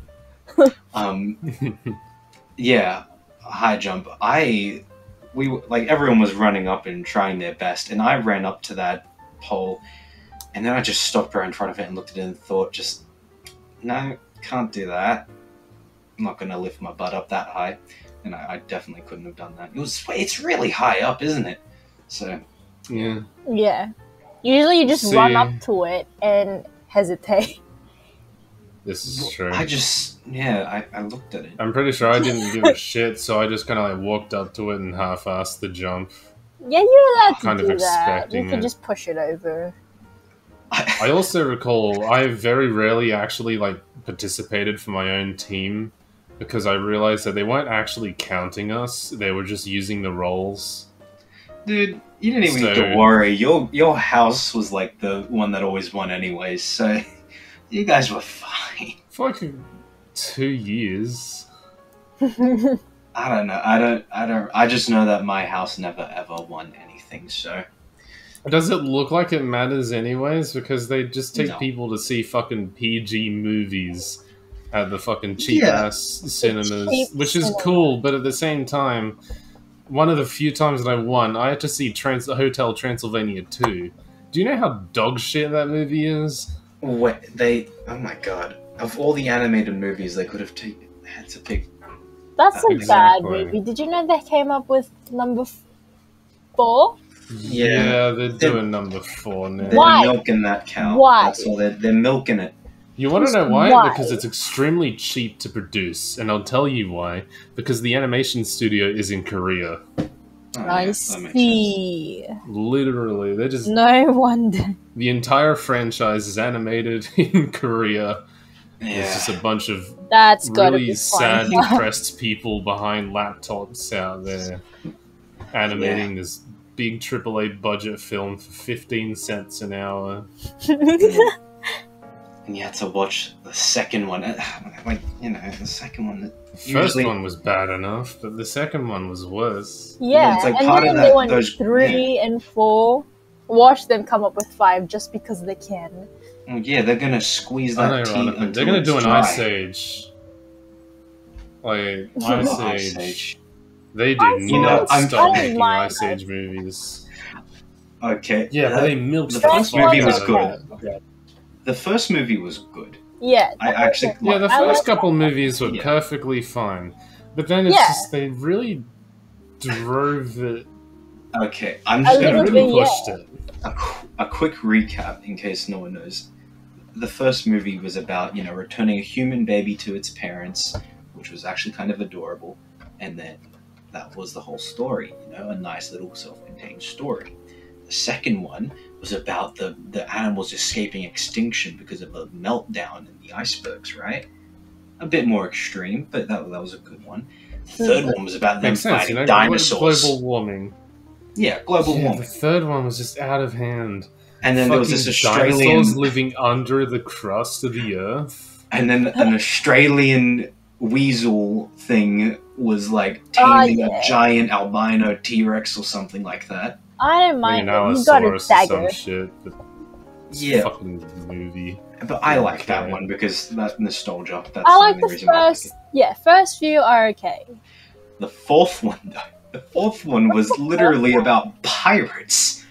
[SPEAKER 4] Um, yeah, high jump. I we like everyone was running up and trying their best, and I ran up to that pole, and then I just stopped right in front of it and looked at it and thought, just no, can't do that. I'm not gonna lift my butt up that high, and I, I definitely couldn't have done that. It was it's really high up, isn't it? So
[SPEAKER 2] yeah.
[SPEAKER 3] Yeah. Usually you just
[SPEAKER 2] See.
[SPEAKER 3] run up to it and hesitate.
[SPEAKER 2] This is true.
[SPEAKER 4] I just yeah, I, I looked at it.
[SPEAKER 2] I'm pretty sure I didn't give a shit, so I just kind of like walked up to it and half-assed the jump.
[SPEAKER 3] Yeah, you're allowed to
[SPEAKER 2] Kind of
[SPEAKER 3] do that. You
[SPEAKER 2] expecting
[SPEAKER 3] can
[SPEAKER 2] it.
[SPEAKER 3] just push it over.
[SPEAKER 2] I also recall I very rarely actually like participated for my own team because I realized that they weren't actually counting us; they were just using the rolls.
[SPEAKER 4] Dude, you didn't even need to worry. Your your house was like the one that always won anyways, so you guys were fine.
[SPEAKER 2] Fucking two years.
[SPEAKER 4] I don't know. I don't I don't I just know that my house never ever won anything, so
[SPEAKER 2] Does it look like it matters anyways? Because they just take
[SPEAKER 4] No.
[SPEAKER 2] people to see fucking PG movies at the fucking cheap
[SPEAKER 4] Yeah.
[SPEAKER 2] ass cinemas,
[SPEAKER 3] cheap
[SPEAKER 2] which is
[SPEAKER 3] cinema.
[SPEAKER 2] cool. But at the same time, one of the few times that I won, I had to see Trans- Hotel Transylvania 2. Do you know how dog shit that movie is?
[SPEAKER 4] Wait, they oh my god. Of all the animated movies they could have taken had to pick
[SPEAKER 3] That's a bad movie. Did you know they came up with number f- four?
[SPEAKER 4] Yeah.
[SPEAKER 2] they're
[SPEAKER 4] They're-
[SPEAKER 2] doing number four now.
[SPEAKER 4] they're
[SPEAKER 3] Why?
[SPEAKER 4] milking that cow.
[SPEAKER 3] Why?
[SPEAKER 4] That's all they're they're milking it.
[SPEAKER 2] You want to know why?
[SPEAKER 3] Why?
[SPEAKER 2] Because it's extremely cheap to produce, and I'll tell you why. Because the animation studio is in Korea.
[SPEAKER 4] Oh,
[SPEAKER 3] I
[SPEAKER 4] yeah, that makes sense.
[SPEAKER 3] see.
[SPEAKER 2] Literally, they're just
[SPEAKER 3] No wonder.
[SPEAKER 2] the entire franchise is animated in Korea. It's just a bunch of
[SPEAKER 3] That's
[SPEAKER 2] really
[SPEAKER 3] be
[SPEAKER 2] sad,
[SPEAKER 3] fun.
[SPEAKER 2] depressed people behind laptops out there animating this big AAA budget film for 15 cents an hour.
[SPEAKER 4] And you had to watch the second one. Uh, Like, you know, the second one.
[SPEAKER 2] The first one was bad enough, but the second one was worse.
[SPEAKER 3] yeah,
[SPEAKER 4] it's like
[SPEAKER 3] and
[SPEAKER 4] part
[SPEAKER 3] then
[SPEAKER 4] of
[SPEAKER 3] they
[SPEAKER 4] that-
[SPEAKER 3] went
[SPEAKER 4] those-
[SPEAKER 3] three and four. Watch them come up with five just because they can.
[SPEAKER 4] Yeah, they're gonna squeeze that tea
[SPEAKER 2] Unironically,
[SPEAKER 4] until
[SPEAKER 2] they're gonna
[SPEAKER 4] it's
[SPEAKER 2] do an
[SPEAKER 4] dry.
[SPEAKER 2] Ice Age. Like Ice
[SPEAKER 4] Oh,
[SPEAKER 2] Age,
[SPEAKER 4] Ice Age.
[SPEAKER 2] they did
[SPEAKER 3] Ice
[SPEAKER 4] You know,
[SPEAKER 2] not stop making
[SPEAKER 3] mind
[SPEAKER 2] Ice Age movies.
[SPEAKER 4] Okay.
[SPEAKER 2] Yeah, but
[SPEAKER 4] the,
[SPEAKER 2] they milked
[SPEAKER 4] the
[SPEAKER 2] the
[SPEAKER 4] first
[SPEAKER 2] fuck
[SPEAKER 4] movie was good.
[SPEAKER 2] it.
[SPEAKER 4] The first movie was good.
[SPEAKER 3] Yeah.
[SPEAKER 4] I actually
[SPEAKER 2] Yeah, the first
[SPEAKER 3] like
[SPEAKER 2] couple movies were
[SPEAKER 4] Yeah.
[SPEAKER 2] perfectly fine, but then it's
[SPEAKER 3] Yeah.
[SPEAKER 2] just they really drove it.
[SPEAKER 4] Okay, I'm just gonna
[SPEAKER 3] little
[SPEAKER 2] really
[SPEAKER 3] bit, yeah.
[SPEAKER 2] pushed it.
[SPEAKER 4] a, qu- a quick recap in case no one knows. The first movie was about, you know, returning a human baby to its parents, which was actually kind of adorable, and then that was the whole story, you know, a nice little self contained story. The second one was about the, the animals escaping extinction because of a meltdown in the icebergs, right? A bit more extreme, but that, that was a good one. The third one was about them
[SPEAKER 2] Makes sense,
[SPEAKER 4] fighting
[SPEAKER 2] you know.
[SPEAKER 4] dinosaurs.
[SPEAKER 2] Global warming.
[SPEAKER 4] Yeah, global
[SPEAKER 2] Yeah,
[SPEAKER 4] warming.
[SPEAKER 2] the third one was just out of hand.
[SPEAKER 4] and then there was this
[SPEAKER 2] Fucking
[SPEAKER 4] Australian,
[SPEAKER 2] dinosaurs living under the crust of the earth.
[SPEAKER 4] and then an Australian weasel thing was like
[SPEAKER 3] Ah,
[SPEAKER 4] taming
[SPEAKER 3] yeah.
[SPEAKER 4] a giant albino T Rex or something like that.
[SPEAKER 3] I don't mind
[SPEAKER 2] an
[SPEAKER 3] it. You got a
[SPEAKER 2] Allosaurus or some
[SPEAKER 3] dagger.
[SPEAKER 2] shit. But
[SPEAKER 4] Yeah.
[SPEAKER 2] fucking movie.
[SPEAKER 4] But I
[SPEAKER 2] Yeah,
[SPEAKER 4] like that one because that nostalgia. That's
[SPEAKER 3] I like
[SPEAKER 4] only
[SPEAKER 3] the
[SPEAKER 4] reason why I like
[SPEAKER 3] first. Yeah, first few are okay.
[SPEAKER 4] The fourth one, though, the fourth one was literally about pirates,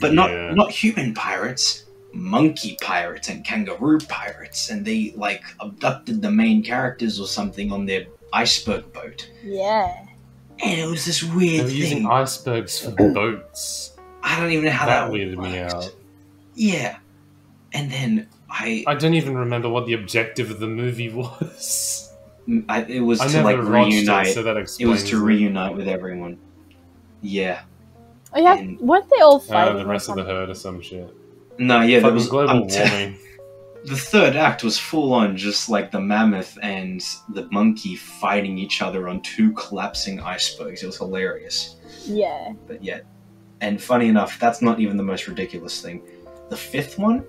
[SPEAKER 4] but not
[SPEAKER 2] Yeah.
[SPEAKER 4] not human pirates, monkey pirates and kangaroo pirates, and they like abducted the main characters or something on their iceberg boat,
[SPEAKER 3] Yeah.
[SPEAKER 4] And it was this weird
[SPEAKER 2] They
[SPEAKER 4] weird
[SPEAKER 2] were using icebergs for boats.
[SPEAKER 4] I don't even know how
[SPEAKER 2] That
[SPEAKER 4] that,
[SPEAKER 2] weirded me out.
[SPEAKER 4] Yeah, and then I,
[SPEAKER 2] I don't even remember what the objective of the movie was.
[SPEAKER 4] I it was
[SPEAKER 2] I
[SPEAKER 4] to like reunite.
[SPEAKER 2] it, so that
[SPEAKER 4] It was to reunite with everyone. Yeah.
[SPEAKER 3] Oh yeah,
[SPEAKER 4] And-
[SPEAKER 3] weren't they all
[SPEAKER 2] Uh, the rest of the herd or some shit.
[SPEAKER 4] No, yeah, there was
[SPEAKER 2] global
[SPEAKER 4] I'm t-
[SPEAKER 2] warming.
[SPEAKER 4] the third act was full on just like the mammoth and the monkey fighting each other on two collapsing icebergs. It was hilarious.
[SPEAKER 3] Yeah.
[SPEAKER 4] But yet, and funny enough, that's not even the most ridiculous thing. The fifth one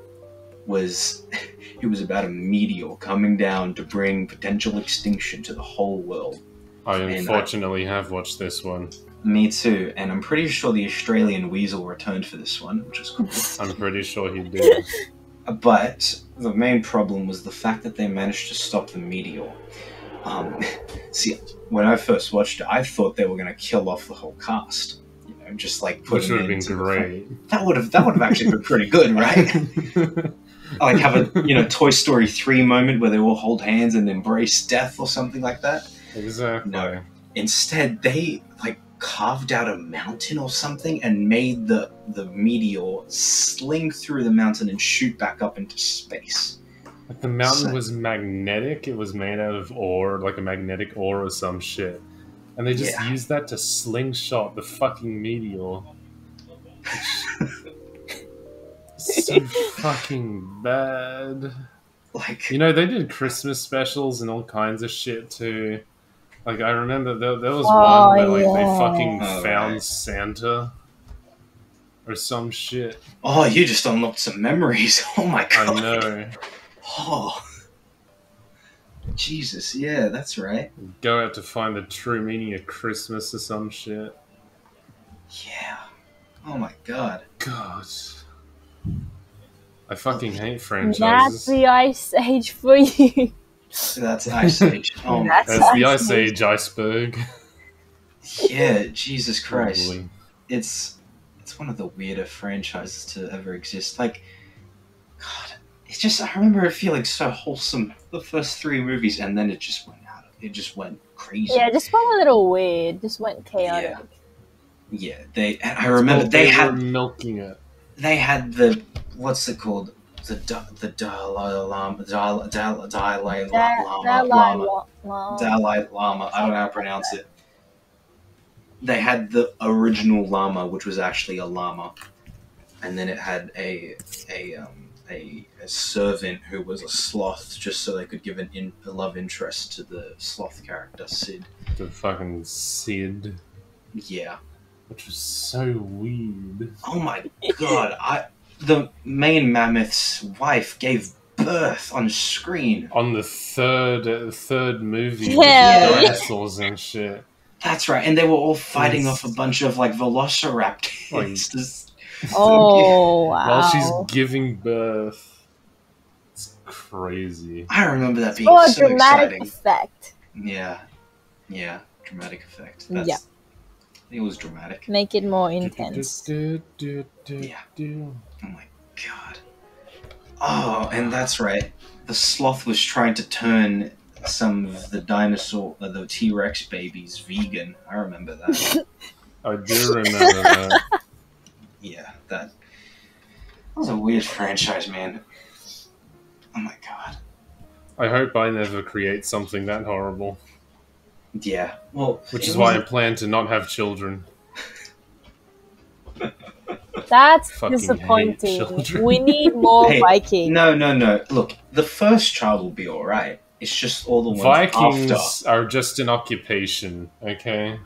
[SPEAKER 4] was it was about a meteor coming down to bring potential extinction to the whole world.
[SPEAKER 2] I
[SPEAKER 4] I-
[SPEAKER 2] unfortunately have watched this one.
[SPEAKER 4] Me too, and I'm pretty sure the Australian weasel returned for this one, which was cool.
[SPEAKER 2] I'm pretty sure he did.
[SPEAKER 4] But the main problem was the fact that they managed to stop the meteor. Um, see, when I first watched it, I thought they were going to kill off the whole cast. You know, just like put
[SPEAKER 2] Which would have been great.
[SPEAKER 4] That would have that would have actually been pretty good, right? like have a you know Toy Story three moment where they all hold hands and embrace death or something like that.
[SPEAKER 2] exactly.
[SPEAKER 4] No. Instead, they like carved out a mountain or something and made the the meteor sling through the mountain and shoot back up into space.
[SPEAKER 2] Like the mountain
[SPEAKER 4] So-
[SPEAKER 2] was magnetic. It was made out of ore, like a magnetic ore or some shit. And they just
[SPEAKER 4] Yeah.
[SPEAKER 2] used that to slingshot the fucking meteor. so fucking bad.
[SPEAKER 4] Like
[SPEAKER 2] You know, they did Christmas specials and all kinds of shit too. Like I remember there, there was
[SPEAKER 3] Oh,
[SPEAKER 2] one where like
[SPEAKER 3] yeah.
[SPEAKER 2] they fucking
[SPEAKER 4] Oh,
[SPEAKER 2] found
[SPEAKER 4] right.
[SPEAKER 2] Santa or some shit.
[SPEAKER 4] oh, you just unlocked some memories. Oh my god.
[SPEAKER 2] I know.
[SPEAKER 4] Oh. Jesus, yeah, that's right.
[SPEAKER 2] Go out to find the true meaning of Christmas or some shit.
[SPEAKER 4] Yeah. Oh my god.
[SPEAKER 2] God. I oh, fucking hate franchises.
[SPEAKER 3] That's the ice age for you.
[SPEAKER 4] That's Ice Age. Oh my
[SPEAKER 3] That's
[SPEAKER 2] That's the
[SPEAKER 3] Ice
[SPEAKER 2] Ice
[SPEAKER 3] Age.
[SPEAKER 2] Age iceberg.
[SPEAKER 4] yeah, Jesus Christ.
[SPEAKER 2] Probably.
[SPEAKER 4] It's it's one of the weirder franchises to ever exist. Like God, it's just I remember it feeling so wholesome the first three movies and then it just went out. It just went crazy.
[SPEAKER 3] Yeah, it just went a little weird. Just went chaotic.
[SPEAKER 4] Yeah, they. I remember
[SPEAKER 2] Well,
[SPEAKER 4] they
[SPEAKER 2] were
[SPEAKER 4] had
[SPEAKER 2] milking it.
[SPEAKER 4] they had the what's it called the Da- the Dalai Lama Dalai Dalai Dalai
[SPEAKER 3] That,
[SPEAKER 4] Lama
[SPEAKER 3] that
[SPEAKER 4] Lama Dalai Lama. I don't know how to pronounce it. They had the original llama, which was actually a llama, and then it had a a um, a, a servant who was a sloth, just so they could give an in, a love interest to the sloth character Sid.
[SPEAKER 2] The fucking Sid.
[SPEAKER 4] Yeah.
[SPEAKER 2] Which was so weird.
[SPEAKER 4] Oh my god! I the main mammoth's wife gave birth on screen.
[SPEAKER 2] On the third uh, third movie
[SPEAKER 3] Yeah.
[SPEAKER 2] with dinosaurs and shit.
[SPEAKER 4] That's right, and they were all fighting
[SPEAKER 2] Yes.
[SPEAKER 4] off a bunch of like velociraptors.
[SPEAKER 2] Like-
[SPEAKER 4] Just-
[SPEAKER 3] Oh wow!
[SPEAKER 2] While she's giving birth. It's crazy.
[SPEAKER 4] I remember that being
[SPEAKER 3] oh,
[SPEAKER 4] so
[SPEAKER 3] dramatic
[SPEAKER 4] exciting.
[SPEAKER 3] effect.
[SPEAKER 4] Yeah, yeah, dramatic effect. That's,
[SPEAKER 3] Yeah.
[SPEAKER 4] It was dramatic.
[SPEAKER 3] Make it more intense.
[SPEAKER 4] Yeah. Oh my god. Oh, and that's right. The sloth was trying to turn some of the dinosaur, uh, the T Rex babies, vegan. I remember that.
[SPEAKER 2] I do remember that.
[SPEAKER 4] yeah, that. That was a weird franchise, man. Oh my god.
[SPEAKER 2] I hope I never create something that horrible.
[SPEAKER 4] Yeah. Well,
[SPEAKER 2] Which is why I plan to not have children.
[SPEAKER 3] That's
[SPEAKER 2] Fucking
[SPEAKER 3] disappointing.
[SPEAKER 2] children.
[SPEAKER 3] We need more
[SPEAKER 4] Hey,
[SPEAKER 3] Vikings.
[SPEAKER 4] No, no, no. Look, the first child will be all right. It's just all the ones
[SPEAKER 2] Vikings
[SPEAKER 4] after.
[SPEAKER 2] are just an occupation, okay?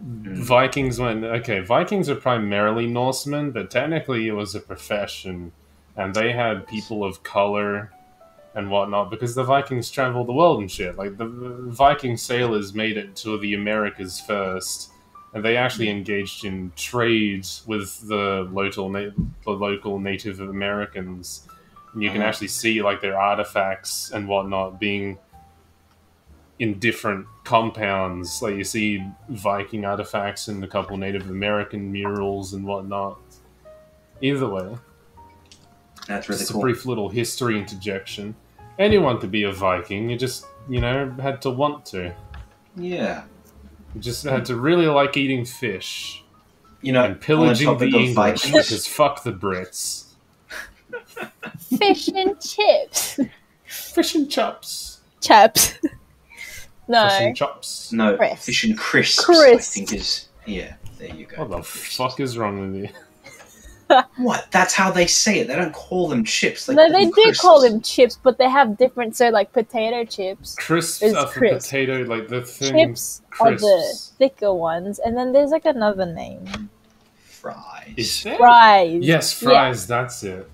[SPEAKER 2] Hmm. Vikings went okay. Vikings are primarily Norsemen, but technically it was a profession, and they had people of color and whatnot because the Vikings traveled the world and shit. Like the, the Viking sailors made it to the Americas first, and they actually engaged in trade with the local na- the local Native Americans. And you can
[SPEAKER 4] Uh-huh.
[SPEAKER 2] actually see like their artifacts and whatnot being in different compounds. Like you see Viking artifacts and a couple Native American murals and whatnot. Either way,
[SPEAKER 4] That's really
[SPEAKER 2] just
[SPEAKER 4] cool.
[SPEAKER 2] a brief little history interjection. Anyone could be a Viking. You just, you know, had to want to.
[SPEAKER 4] Yeah.
[SPEAKER 2] You just had to really like eating fish
[SPEAKER 4] You know,
[SPEAKER 2] and pillaging the
[SPEAKER 4] the
[SPEAKER 2] English because fuck the Brits.
[SPEAKER 3] Fish and chips.
[SPEAKER 2] Fish and chops.
[SPEAKER 3] Chaps. No.
[SPEAKER 2] Fish
[SPEAKER 3] no.
[SPEAKER 2] and chops.
[SPEAKER 4] no,
[SPEAKER 3] Crisps.
[SPEAKER 4] fish and crisps,
[SPEAKER 3] Crisps.
[SPEAKER 4] I think is yeah. There you go.
[SPEAKER 2] What the
[SPEAKER 4] Crisps.
[SPEAKER 2] fuck is wrong with you?
[SPEAKER 4] What? That's how they say it. They don't call them chips. They
[SPEAKER 3] no,
[SPEAKER 4] call
[SPEAKER 3] they
[SPEAKER 4] them
[SPEAKER 3] do
[SPEAKER 4] crisps.
[SPEAKER 3] call them chips, but they have different. So, like potato chips.
[SPEAKER 2] Crisps
[SPEAKER 3] It's
[SPEAKER 2] are for
[SPEAKER 3] crisp.
[SPEAKER 2] potato, like the thing.
[SPEAKER 3] Chips are the thicker ones, and then there's like another name.
[SPEAKER 4] fries.
[SPEAKER 2] Is there?
[SPEAKER 3] Fries.
[SPEAKER 2] Yes,
[SPEAKER 3] Yeah.
[SPEAKER 2] fries. That's it.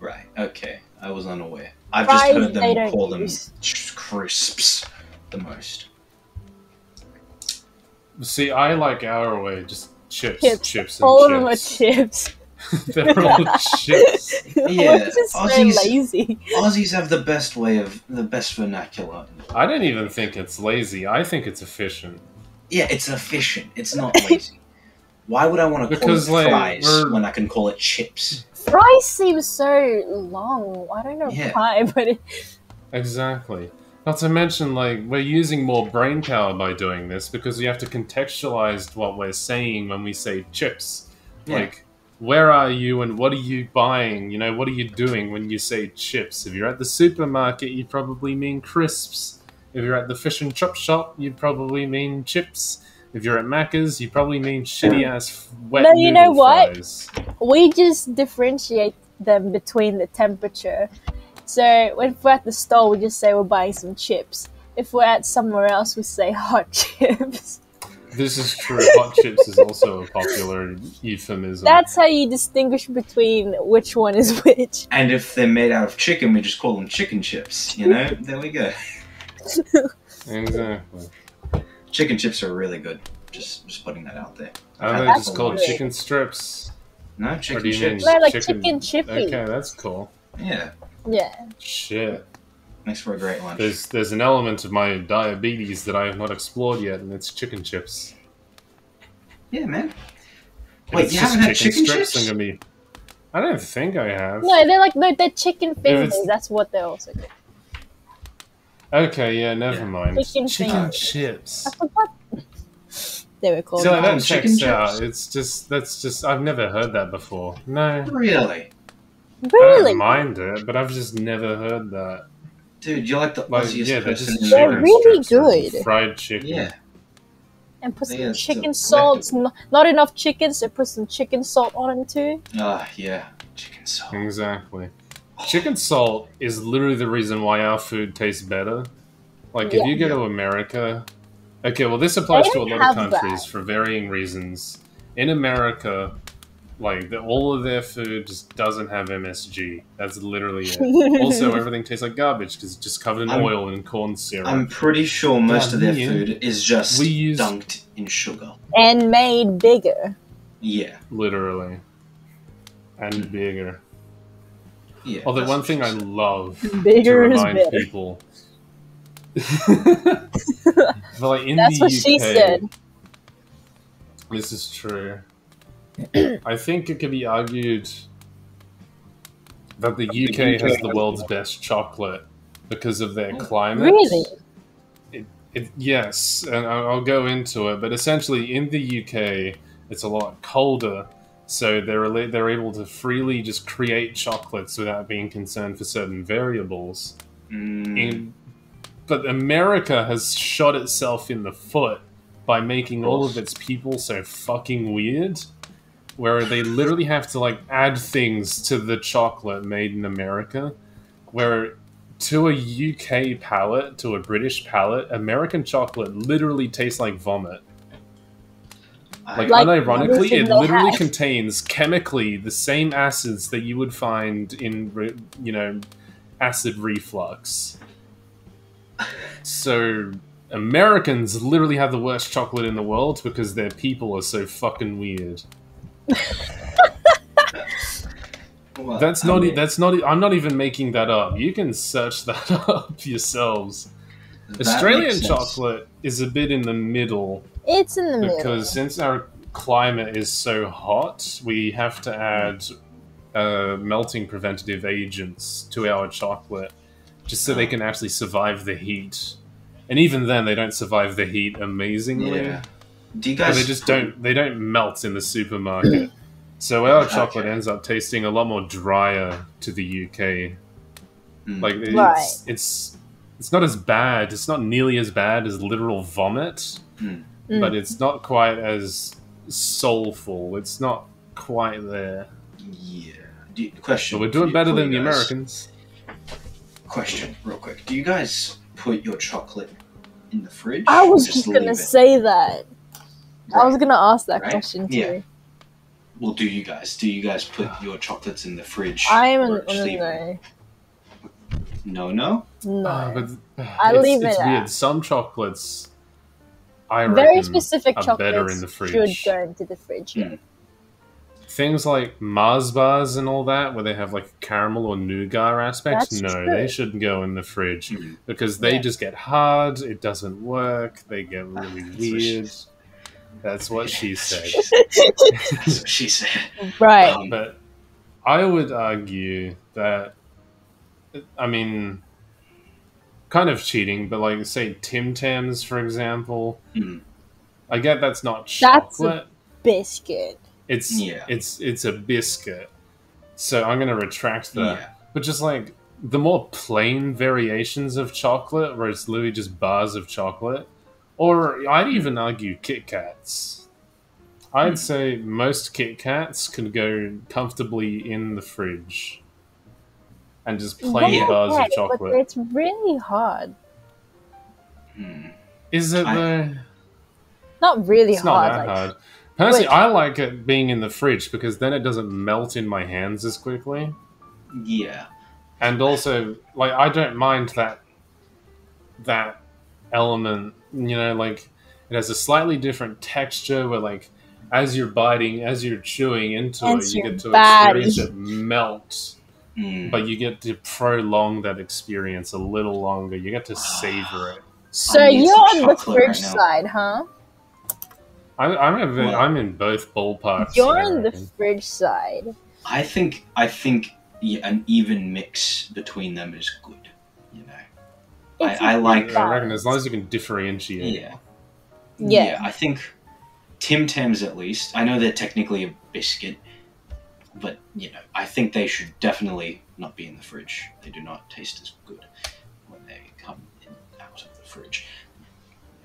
[SPEAKER 4] Right. Okay. I was unaware. I've
[SPEAKER 3] Fries,
[SPEAKER 4] just heard them call them
[SPEAKER 3] use.
[SPEAKER 4] ch- crisps the most.
[SPEAKER 2] See, I like our way, just chips,
[SPEAKER 3] Chips.
[SPEAKER 2] chips, and
[SPEAKER 3] All of them are
[SPEAKER 2] chips.
[SPEAKER 3] Chips.
[SPEAKER 2] They're all chips.
[SPEAKER 4] Yeah,
[SPEAKER 3] We're just
[SPEAKER 4] Aussies-
[SPEAKER 3] lazy.
[SPEAKER 4] Aussies have the best way of the best vernacular.
[SPEAKER 2] I don't even think it's lazy. I think it's efficient.
[SPEAKER 4] Yeah, it's efficient. It's not lazy. Why would I want to call
[SPEAKER 2] Because,
[SPEAKER 4] it
[SPEAKER 2] like,
[SPEAKER 4] fries
[SPEAKER 2] we're-
[SPEAKER 4] when I can call it chips?
[SPEAKER 3] Fries seems so long. I don't know
[SPEAKER 4] Yeah.
[SPEAKER 3] why, but it,
[SPEAKER 2] Exactly. Not to mention, like, we're using more brain power by doing this because we have to contextualize what we're saying when we say chips.
[SPEAKER 4] Yeah.
[SPEAKER 2] Like, where are you and what are you buying? You know, what are you doing when you say chips? If you're at the supermarket, you probably mean crisps. If you're at the fish and chop shop, you probably mean chips. If you're at Macca's, you probably mean shitty ass wet
[SPEAKER 3] No, you know what?
[SPEAKER 2] fries.
[SPEAKER 3] we just differentiate them between the temperature. So if we're at the store, we just say we're buying some chips. If we're at somewhere else, we say hot chips.
[SPEAKER 2] This is true. Hot chips is also a popular euphemism.
[SPEAKER 3] That's how you distinguish between which one is which.
[SPEAKER 4] And if they're made out of chicken, we just call them chicken chips. You know, there we go.
[SPEAKER 2] exactly.
[SPEAKER 4] Chicken chips are really good. Just just putting that out there. I've
[SPEAKER 2] they
[SPEAKER 4] had
[SPEAKER 2] just called
[SPEAKER 4] before.
[SPEAKER 2] chicken strips?
[SPEAKER 4] No chicken
[SPEAKER 2] do mean
[SPEAKER 4] chips.
[SPEAKER 3] No, like chicken chippy.
[SPEAKER 2] Okay, that's cool.
[SPEAKER 4] Yeah,
[SPEAKER 3] Yeah.
[SPEAKER 2] Shit.
[SPEAKER 4] Makes for a great lunch.
[SPEAKER 2] There's there's an element of my diabetes that I have not explored yet, and it's chicken chips.
[SPEAKER 4] Yeah, man.
[SPEAKER 2] If
[SPEAKER 4] Wait,
[SPEAKER 2] it's
[SPEAKER 4] you haven't had chicken
[SPEAKER 2] strips,
[SPEAKER 4] chips?
[SPEAKER 2] I'm gonna be. I don't think I have.
[SPEAKER 3] No, they're like no, they're chicken fingers. That's what they're also called.
[SPEAKER 2] Okay, yeah, never
[SPEAKER 4] Yeah.
[SPEAKER 2] mind.
[SPEAKER 3] Chicken fingers.
[SPEAKER 2] chips.
[SPEAKER 3] I forgot. They were called.
[SPEAKER 2] So
[SPEAKER 4] called
[SPEAKER 2] that
[SPEAKER 4] chicken
[SPEAKER 2] checks
[SPEAKER 4] chips?
[SPEAKER 2] out. It's just that's just I've never heard that before. No,
[SPEAKER 4] Really, Really.
[SPEAKER 2] I
[SPEAKER 3] really?
[SPEAKER 2] don't mind it, but I've just never heard that.
[SPEAKER 4] Dude, you're like the
[SPEAKER 2] Like,
[SPEAKER 4] Aussiest
[SPEAKER 2] yeah, they're
[SPEAKER 4] person
[SPEAKER 2] just
[SPEAKER 4] in
[SPEAKER 3] They're
[SPEAKER 4] the
[SPEAKER 2] chicken
[SPEAKER 4] room.
[SPEAKER 3] really good.
[SPEAKER 2] Fried chicken.
[SPEAKER 4] Yeah,
[SPEAKER 3] And put some
[SPEAKER 4] Yeah,
[SPEAKER 3] chicken salt. Not, not enough chicken, so put some chicken salt on them too.
[SPEAKER 4] ah, yeah, chicken salt.
[SPEAKER 2] Exactly. Chicken salt is literally the reason why our food tastes better. Like, if you go to America, okay, well, this applies to a lot of countries
[SPEAKER 3] that.
[SPEAKER 2] for varying reasons. In America, like, the, all of their food just doesn't have MSG. That's literally it. also, everything tastes like garbage because it's just covered in
[SPEAKER 4] I'm-
[SPEAKER 2] oil and corn syrup.
[SPEAKER 4] I'm pretty sure most
[SPEAKER 2] Yeah,
[SPEAKER 4] of their
[SPEAKER 2] me, yeah.
[SPEAKER 4] food is just
[SPEAKER 2] We use-
[SPEAKER 4] dunked in sugar.
[SPEAKER 3] and made bigger.
[SPEAKER 4] Yeah,
[SPEAKER 2] literally. And bigger.
[SPEAKER 4] yeah.
[SPEAKER 2] Although, one thing I love
[SPEAKER 3] Bigger
[SPEAKER 2] to
[SPEAKER 3] is
[SPEAKER 2] remind
[SPEAKER 3] better.
[SPEAKER 2] people. but like in
[SPEAKER 3] That's
[SPEAKER 2] the
[SPEAKER 3] what
[SPEAKER 2] UK,
[SPEAKER 3] she said.
[SPEAKER 2] This is true. I think it could be argued that the UK has the world's best chocolate because of their climate.
[SPEAKER 3] Really?
[SPEAKER 2] It, yes, and I- I'll go into it, but essentially in the UK, it's a lot colder, so they're they're able to freely just create chocolates without being concerned for certain variables.
[SPEAKER 4] Mm,
[SPEAKER 2] In, but America has shot itself in the foot by making all of its people so fucking weird, where they literally have to like add things to the chocolate made in America, where to a UK palate, to a British palate, American chocolate literally tastes like vomit. Like,
[SPEAKER 3] Like
[SPEAKER 2] unironically, it literally
[SPEAKER 3] have.
[SPEAKER 2] contains chemically the same acids that you would find in, you know, acid reflux. So, Americans literally have the worst chocolate in the world because their people are so fucking weird.
[SPEAKER 4] Well,
[SPEAKER 2] That's not. e-
[SPEAKER 4] mean,
[SPEAKER 2] That's not. I'm not even making that up. You can search that up yourselves.
[SPEAKER 4] that
[SPEAKER 2] Australian chocolate is a bit in the middle
[SPEAKER 3] It's in the middle.
[SPEAKER 2] because since our climate is so hot, we have to add uh, melting preventative agents to our chocolate just so they can actually survive the heat. And even then, they don't survive the heat amazingly.
[SPEAKER 4] Yeah. Do you
[SPEAKER 2] But they just don't. They don't melt in the supermarket. So our chocolate
[SPEAKER 4] Okay.
[SPEAKER 2] ends up tasting a lot more drier to the UK.
[SPEAKER 4] Hmm.
[SPEAKER 2] Like it's
[SPEAKER 3] Right.
[SPEAKER 2] it's it's not as bad. It's not nearly as bad as literal vomit,
[SPEAKER 3] Mm.
[SPEAKER 2] but it's not quite as soulful. It's not quite there.
[SPEAKER 4] Yeah. Do you, question.
[SPEAKER 2] So we're doing
[SPEAKER 4] for-
[SPEAKER 2] better than the
[SPEAKER 4] guys.
[SPEAKER 2] Americans.
[SPEAKER 4] Question, real quick. Do you guys put your chocolate in the fridge?
[SPEAKER 3] I was just
[SPEAKER 4] leave
[SPEAKER 3] gonna
[SPEAKER 4] it?
[SPEAKER 3] say that. I was gonna ask that
[SPEAKER 4] Right?
[SPEAKER 3] question too.
[SPEAKER 4] Yeah. Well, do you guys? Do you guys put your chocolates in the fridge?
[SPEAKER 3] I am
[SPEAKER 4] or
[SPEAKER 3] an
[SPEAKER 4] just leave them?
[SPEAKER 3] no,
[SPEAKER 4] No, no.
[SPEAKER 3] no.
[SPEAKER 2] Ah, but
[SPEAKER 3] I
[SPEAKER 2] it's,
[SPEAKER 3] leave
[SPEAKER 2] it's
[SPEAKER 3] it
[SPEAKER 2] weird.
[SPEAKER 3] at-
[SPEAKER 2] Some chocolates, I
[SPEAKER 3] Very specific
[SPEAKER 2] are
[SPEAKER 3] chocolates
[SPEAKER 2] better in the
[SPEAKER 3] should
[SPEAKER 2] fridge.
[SPEAKER 3] go into the fridge.
[SPEAKER 4] Hmm.
[SPEAKER 2] things like Mars bars and all that, where they have like caramel or nougat aspects,
[SPEAKER 3] That's
[SPEAKER 2] no,
[SPEAKER 3] true.
[SPEAKER 2] they shouldn't go in the fridge
[SPEAKER 4] Mhm.
[SPEAKER 2] because they
[SPEAKER 3] Yeah.
[SPEAKER 2] just get hard. It doesn't work. They get really
[SPEAKER 4] That's what
[SPEAKER 2] weird. That's what she said.
[SPEAKER 4] That's what she said.
[SPEAKER 3] Right.
[SPEAKER 4] Um,
[SPEAKER 2] But I would argue that, I mean, kind of cheating, but like say Tim Tams, for example.
[SPEAKER 4] Mhm.
[SPEAKER 2] I get that's not
[SPEAKER 3] That's a-
[SPEAKER 2] chocolate.
[SPEAKER 3] Biscuit.
[SPEAKER 2] It's
[SPEAKER 4] Yeah.
[SPEAKER 2] it's it's a biscuit. So I'm gonna retract that.
[SPEAKER 4] yeah.
[SPEAKER 2] But just like the more plain variations of chocolate, where it's literally just bars of chocolate, or I'd even argue Kit Kats. I'd
[SPEAKER 4] Hmm.
[SPEAKER 2] say most Kit Kats could go comfortably in the fridge, and just plain
[SPEAKER 3] Yeah,
[SPEAKER 2] bars of
[SPEAKER 3] but
[SPEAKER 2] chocolate.
[SPEAKER 3] it's really hard.
[SPEAKER 4] Hmm.
[SPEAKER 2] Is it
[SPEAKER 4] I-
[SPEAKER 2] though?
[SPEAKER 3] Not really
[SPEAKER 2] It's not
[SPEAKER 3] hard.
[SPEAKER 2] that
[SPEAKER 3] like,
[SPEAKER 2] hard. Personally,
[SPEAKER 3] Wait.
[SPEAKER 2] I like it being in the fridge because then it doesn't melt in my hands as quickly.
[SPEAKER 4] Yeah.
[SPEAKER 2] and also like i don't mind that that element you know like it has a slightly different texture where like as you're biting as you're chewing into
[SPEAKER 3] As
[SPEAKER 2] it you get to
[SPEAKER 3] body-
[SPEAKER 2] experience it melt
[SPEAKER 4] Hmm.
[SPEAKER 2] but you get to prolong that experience a little longer you get to savor it
[SPEAKER 3] so you're on the
[SPEAKER 4] chocolate
[SPEAKER 3] fridge
[SPEAKER 4] right
[SPEAKER 3] side, huh?
[SPEAKER 2] I, i'm in,
[SPEAKER 4] Well-
[SPEAKER 2] i'm in both ballparks
[SPEAKER 3] You're on the
[SPEAKER 2] reckon.
[SPEAKER 3] fridge side.
[SPEAKER 4] I think I think an even mix between them is good. You know.
[SPEAKER 3] It's
[SPEAKER 4] like-
[SPEAKER 3] good
[SPEAKER 2] i reckon as long as you can differentiate
[SPEAKER 4] Yeah.
[SPEAKER 3] Yeah.
[SPEAKER 4] I think Tim Tams at least. I know they're technically a biscuit, but you know, I think they should definitely not be in the fridge. They do not taste as good when they come in out of the fridge.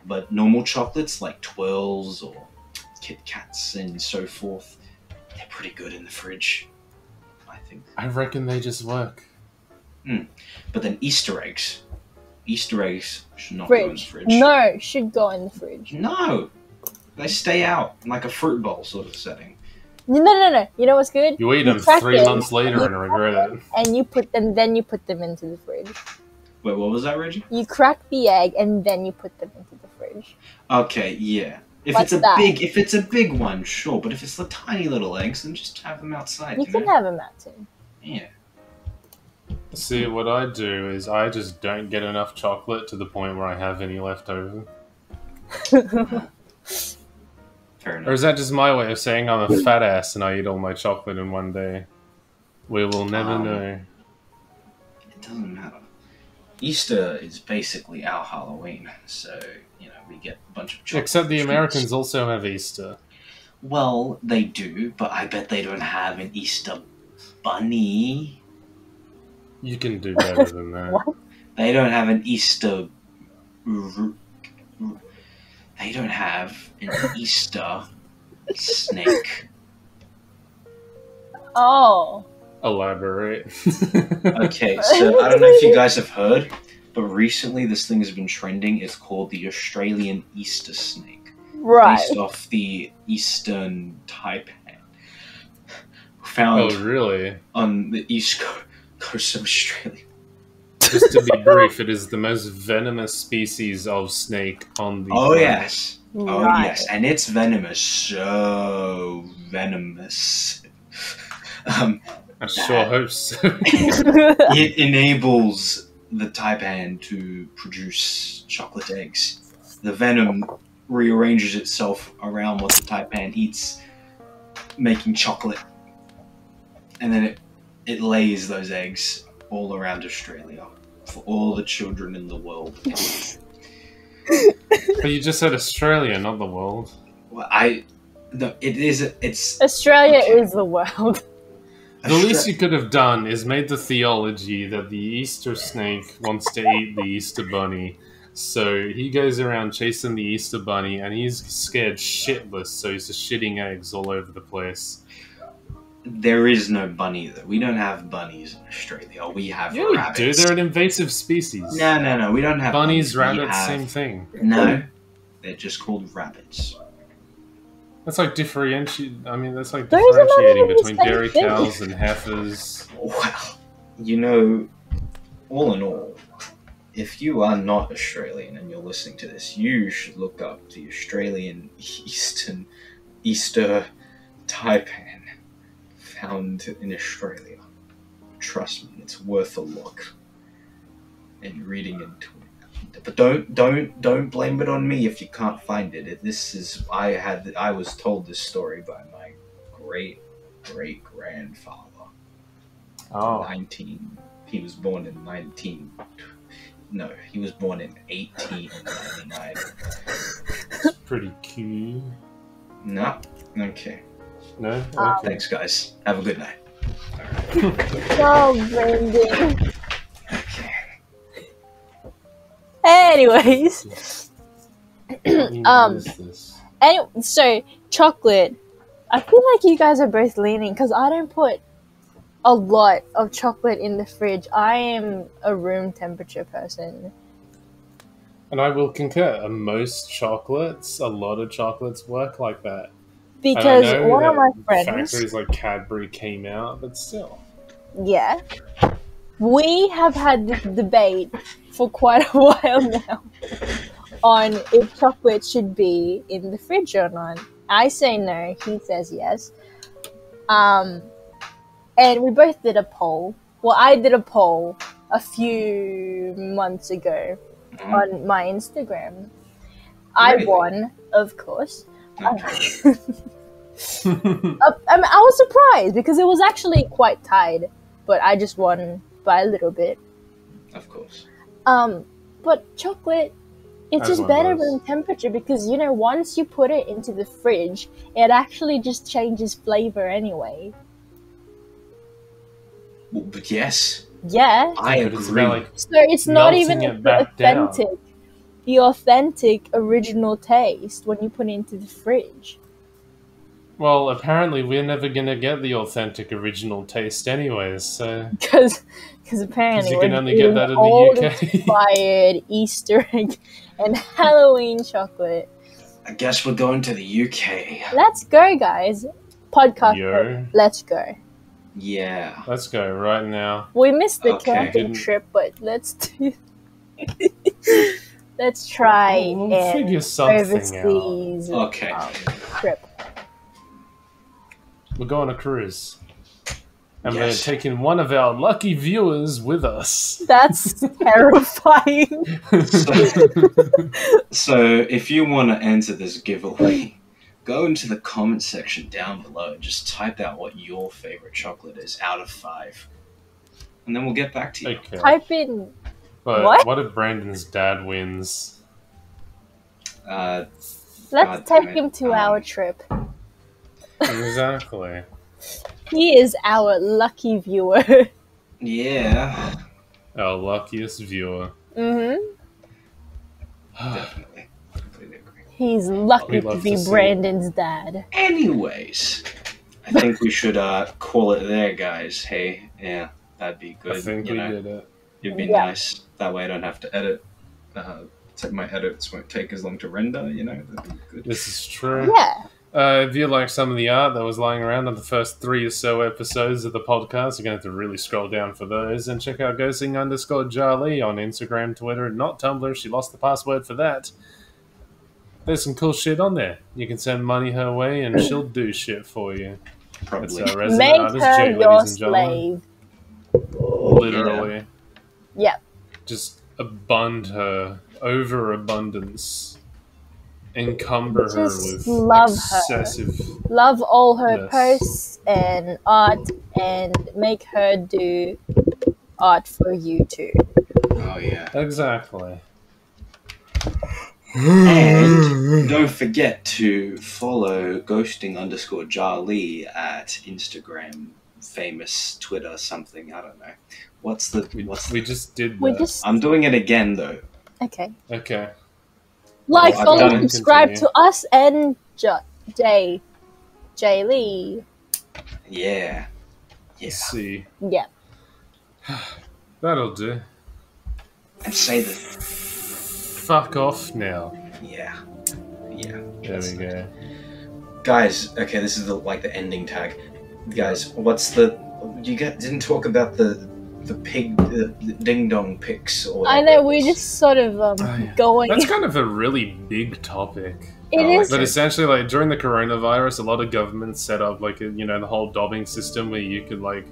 [SPEAKER 4] But normal chocolates like twirls or Kit Kats and so forth, they're pretty good in the fridge. I think.
[SPEAKER 2] i reckon they just work hmm.
[SPEAKER 4] But then Easter eggs. Easter eggs should not go in the
[SPEAKER 3] Fridge.
[SPEAKER 4] fridge.
[SPEAKER 3] No, should go in the fridge.
[SPEAKER 4] No. They stay out in like a fruit bowl sort of setting.
[SPEAKER 3] No, no, no. You know what's good?
[SPEAKER 2] you eat them
[SPEAKER 3] crack
[SPEAKER 2] three
[SPEAKER 3] it,
[SPEAKER 2] months later
[SPEAKER 3] you
[SPEAKER 2] and regret it
[SPEAKER 3] And you put them, then you put them into the fridge.
[SPEAKER 4] Wait, what was that, Reggie?
[SPEAKER 3] You crack the egg and then you put them into the fridge.
[SPEAKER 4] Okay, yeah. If
[SPEAKER 3] What's
[SPEAKER 4] it's a
[SPEAKER 3] that?
[SPEAKER 4] big, if it's a big one, sure. But if it's the tiny little eggs, then just have them outside.
[SPEAKER 3] You
[SPEAKER 4] You,
[SPEAKER 3] can
[SPEAKER 4] know?
[SPEAKER 3] have them out too.
[SPEAKER 4] Yeah.
[SPEAKER 2] See, what I do is I just don't get enough chocolate to the point where I have any left over.
[SPEAKER 4] Fair
[SPEAKER 2] Or is that just my way of saying I'm a fat ass and I eat all my chocolate in one day? We will never
[SPEAKER 4] Um,
[SPEAKER 2] know.
[SPEAKER 4] It doesn't matter. Easter is basically our Halloween, so you know we get a bunch of chocolate.
[SPEAKER 2] Except the
[SPEAKER 4] treats.
[SPEAKER 2] Americans also have Easter.
[SPEAKER 4] Well, they do, but I bet they don't have an Easter bunny.
[SPEAKER 2] You can do better than that.
[SPEAKER 3] What?
[SPEAKER 4] They don't have an Easter. r- r- They don't have an Easter snake.
[SPEAKER 3] Oh.
[SPEAKER 2] Elaborate.
[SPEAKER 4] Okay, so I don't know if you guys have heard, but recently this thing has been trending. It's called the Australian Easter snake.
[SPEAKER 3] Right.
[SPEAKER 4] based off the eastern taipan, Found Oh,
[SPEAKER 2] really?
[SPEAKER 4] on the east coast of Australia.
[SPEAKER 2] Just to be brief, it is the most venomous species of snake on the
[SPEAKER 4] Oh
[SPEAKER 2] planet.
[SPEAKER 4] yes, oh
[SPEAKER 3] Right.
[SPEAKER 4] yes, and it's venomous, so venomous. um,
[SPEAKER 2] I sure hope so.
[SPEAKER 4] it enables the taipan to produce chocolate eggs. The venom rearranges itself around what the taipan eats, making chocolate, and then it it lays those eggs all around Australia for all the children in the world.
[SPEAKER 2] but you just said Australia, not the world.
[SPEAKER 4] Well, I no, it is it's
[SPEAKER 3] Australia
[SPEAKER 4] Okay.
[SPEAKER 3] is the world.
[SPEAKER 2] The least you could have done is made the theology that the Easter snake wants to eat the Easter bunny. So he goes around chasing the Easter bunny and he's scared shitless, so he's just shitting eggs all over the place.
[SPEAKER 4] There is no bunny though. We don't have bunnies in Australia. We have
[SPEAKER 2] Yeah, we
[SPEAKER 4] rabbits.
[SPEAKER 2] do. They're an invasive species.
[SPEAKER 4] no, no, no. We don't have
[SPEAKER 2] Bunnies,
[SPEAKER 4] We
[SPEAKER 2] rabbits,
[SPEAKER 4] have-
[SPEAKER 2] same thing.
[SPEAKER 4] No, they're just called rabbits.
[SPEAKER 2] That's like differentiate. I mean, that's like
[SPEAKER 3] Those
[SPEAKER 2] differentiating between
[SPEAKER 3] same
[SPEAKER 2] dairy
[SPEAKER 3] thing.
[SPEAKER 2] cows and heifers.
[SPEAKER 4] Well, you know, all in all, if you are not Australian and you're listening to this, you should look up the Australian Eastern Easter taipan found in Australia. Trust me, it's worth a look. And reading into it. But don't don't don't blame it on me if you can't find it. This is I had I was told this story by my great great grandfather.
[SPEAKER 2] Oh,
[SPEAKER 4] 19 he was born in 19 no he was born in 1899
[SPEAKER 2] it's pretty cute.
[SPEAKER 4] no okay
[SPEAKER 2] No?
[SPEAKER 3] Um,
[SPEAKER 4] thanks guys have a good night
[SPEAKER 3] Oh, Brendan.
[SPEAKER 4] okay
[SPEAKER 3] Anyways, Um,
[SPEAKER 2] is this?
[SPEAKER 3] any, so chocolate. I feel like you guys are both leaning because I don't put a lot of chocolate in the fridge. I am a room temperature person.
[SPEAKER 2] And I will concur. uh, Most chocolates, a lot of chocolates work like that.
[SPEAKER 3] Because one of my friends,
[SPEAKER 2] Factories like Cadbury came out, but still.
[SPEAKER 3] yeah, we have had this debate for quite a while now on if chocolate should be in the fridge or not. I say no, he says yes. Um, and we both did a poll. Well, I did a poll a few months ago
[SPEAKER 4] Mhm.
[SPEAKER 3] on my Instagram. I won, of course.
[SPEAKER 4] Okay.
[SPEAKER 3] Uh, I, mean, I was surprised because it was actually quite tied, but I just won by a little bit.
[SPEAKER 4] of course
[SPEAKER 3] Um, but chocolate, it's
[SPEAKER 2] As
[SPEAKER 3] just better
[SPEAKER 2] does.
[SPEAKER 3] room temperature because you know once you put it into the fridge, it actually just changes flavor anyway.
[SPEAKER 4] Well, but yes
[SPEAKER 3] Yeah,
[SPEAKER 4] i agree
[SPEAKER 2] like,
[SPEAKER 3] so it's not even
[SPEAKER 2] it
[SPEAKER 3] the
[SPEAKER 2] down.
[SPEAKER 3] Authentic, the authentic original taste when you put it into the fridge.
[SPEAKER 2] well, apparently we're never gonna get the authentic original taste anyways, so.
[SPEAKER 3] Because, because
[SPEAKER 2] Because
[SPEAKER 3] apparently
[SPEAKER 2] you
[SPEAKER 3] we're
[SPEAKER 2] can only get that in
[SPEAKER 3] old
[SPEAKER 2] the UK.
[SPEAKER 3] expired Easter egg and Halloween chocolate.
[SPEAKER 4] i guess we're going to the uk
[SPEAKER 3] Let's go, guys. Podcast.
[SPEAKER 2] Yo,
[SPEAKER 3] Let's go.
[SPEAKER 4] yeah
[SPEAKER 2] let's go right now.
[SPEAKER 3] We missed the
[SPEAKER 4] Okay.
[SPEAKER 3] camping trip, but let's do. let's try
[SPEAKER 2] We'll
[SPEAKER 3] an
[SPEAKER 2] figure something out.
[SPEAKER 3] overseas
[SPEAKER 4] okay
[SPEAKER 3] um, trip.
[SPEAKER 2] We're going on a cruise. And
[SPEAKER 4] Yes.
[SPEAKER 2] we're taking one of our lucky viewers with us.
[SPEAKER 3] That's terrifying.
[SPEAKER 4] so if you want to enter this giveaway go into the comment section down below and just type out what your favorite chocolate is out of five and then we'll get back to you
[SPEAKER 2] okay.
[SPEAKER 3] Type in.
[SPEAKER 2] But
[SPEAKER 3] What?
[SPEAKER 2] what if Brandon's dad wins?
[SPEAKER 4] uh,
[SPEAKER 3] Let's take him to
[SPEAKER 4] Um,
[SPEAKER 3] our trip.
[SPEAKER 2] Exactly.
[SPEAKER 3] He is our lucky viewer.
[SPEAKER 4] yeah
[SPEAKER 2] Our luckiest viewer.
[SPEAKER 3] hmm
[SPEAKER 4] definitely
[SPEAKER 3] He's lucky to be
[SPEAKER 2] to see it.
[SPEAKER 3] Brandon's dad.
[SPEAKER 4] anyways i think we should uh call it there guys hey yeah that'd be good
[SPEAKER 2] I think
[SPEAKER 4] you
[SPEAKER 2] we
[SPEAKER 4] know
[SPEAKER 2] did it.
[SPEAKER 4] it'd be
[SPEAKER 3] Yeah.
[SPEAKER 4] nice that way i don't have to edit uh, my edits won't take as long to render. You know, that'd be good.
[SPEAKER 2] This is true.
[SPEAKER 3] Yeah.
[SPEAKER 2] Uh, if you like some of the art that was lying around on the first three or so episodes of the podcast, you're going to have to really scroll down for those and check out ghosting underscore Jalee on Instagram, Twitter, and not Tumblr. She lost the password for that. There's some cool shit on there. You can send money her way and she'll do shit for you. That's
[SPEAKER 4] Probably.
[SPEAKER 2] our resident
[SPEAKER 3] Make
[SPEAKER 2] artist,
[SPEAKER 3] her
[SPEAKER 2] Jay,
[SPEAKER 3] your
[SPEAKER 2] and
[SPEAKER 3] slave.
[SPEAKER 2] Literally.
[SPEAKER 3] Yeah.
[SPEAKER 2] Just abund her. Overabundance. Encumber her with
[SPEAKER 3] love her.
[SPEAKER 2] excessive.
[SPEAKER 3] Love all her
[SPEAKER 2] Yes.
[SPEAKER 3] posts and art and make her do art for you too.
[SPEAKER 4] Oh yeah.
[SPEAKER 2] Exactly.
[SPEAKER 4] And don't forget to follow ghosting underscore Jalee at Instagram, famous Twitter, something. I don't know. What's the
[SPEAKER 2] We,
[SPEAKER 4] what's
[SPEAKER 2] we just did
[SPEAKER 3] We
[SPEAKER 2] that.
[SPEAKER 3] just
[SPEAKER 4] I'm doing it again though.
[SPEAKER 3] okay.
[SPEAKER 2] Okay.
[SPEAKER 3] Like,
[SPEAKER 4] I've
[SPEAKER 3] follow,
[SPEAKER 4] done it.
[SPEAKER 3] subscribe
[SPEAKER 2] Continue.
[SPEAKER 3] to us and J Jay Jay Lee.
[SPEAKER 4] Yeah. Yeah.
[SPEAKER 2] Let's see.
[SPEAKER 3] Yeah.
[SPEAKER 2] That'll do.
[SPEAKER 4] And say the
[SPEAKER 2] Fuck off now.
[SPEAKER 4] yeah. Yeah.
[SPEAKER 2] There we go.
[SPEAKER 4] Guys, okay, this is the like the ending tag. Guys, what's the you get didn't talk about the the pig the, the ding dong pics or
[SPEAKER 3] I know we're just sort of um
[SPEAKER 2] Oh, yeah.
[SPEAKER 3] going.
[SPEAKER 2] That's kind of a really big topic.
[SPEAKER 3] It
[SPEAKER 4] Oh,
[SPEAKER 3] is.
[SPEAKER 2] But essentially, like during the coronavirus, a lot of governments set up like a, you know the whole dobbing system where you could like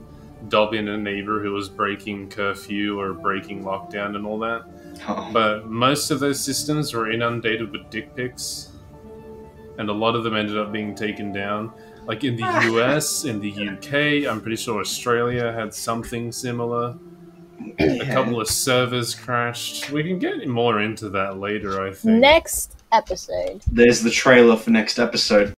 [SPEAKER 2] dob in a neighbor who was breaking curfew or breaking lockdown and all that.
[SPEAKER 4] Oh,
[SPEAKER 2] But most of those systems were inundated with dick pics, and a lot of them ended up being taken down. Like in the ah. US, in the UK, I'm pretty sure Australia had something similar. A couple of servers crashed. We can get more into that later, I think.
[SPEAKER 3] Next episode.
[SPEAKER 4] There's the trailer for next episode.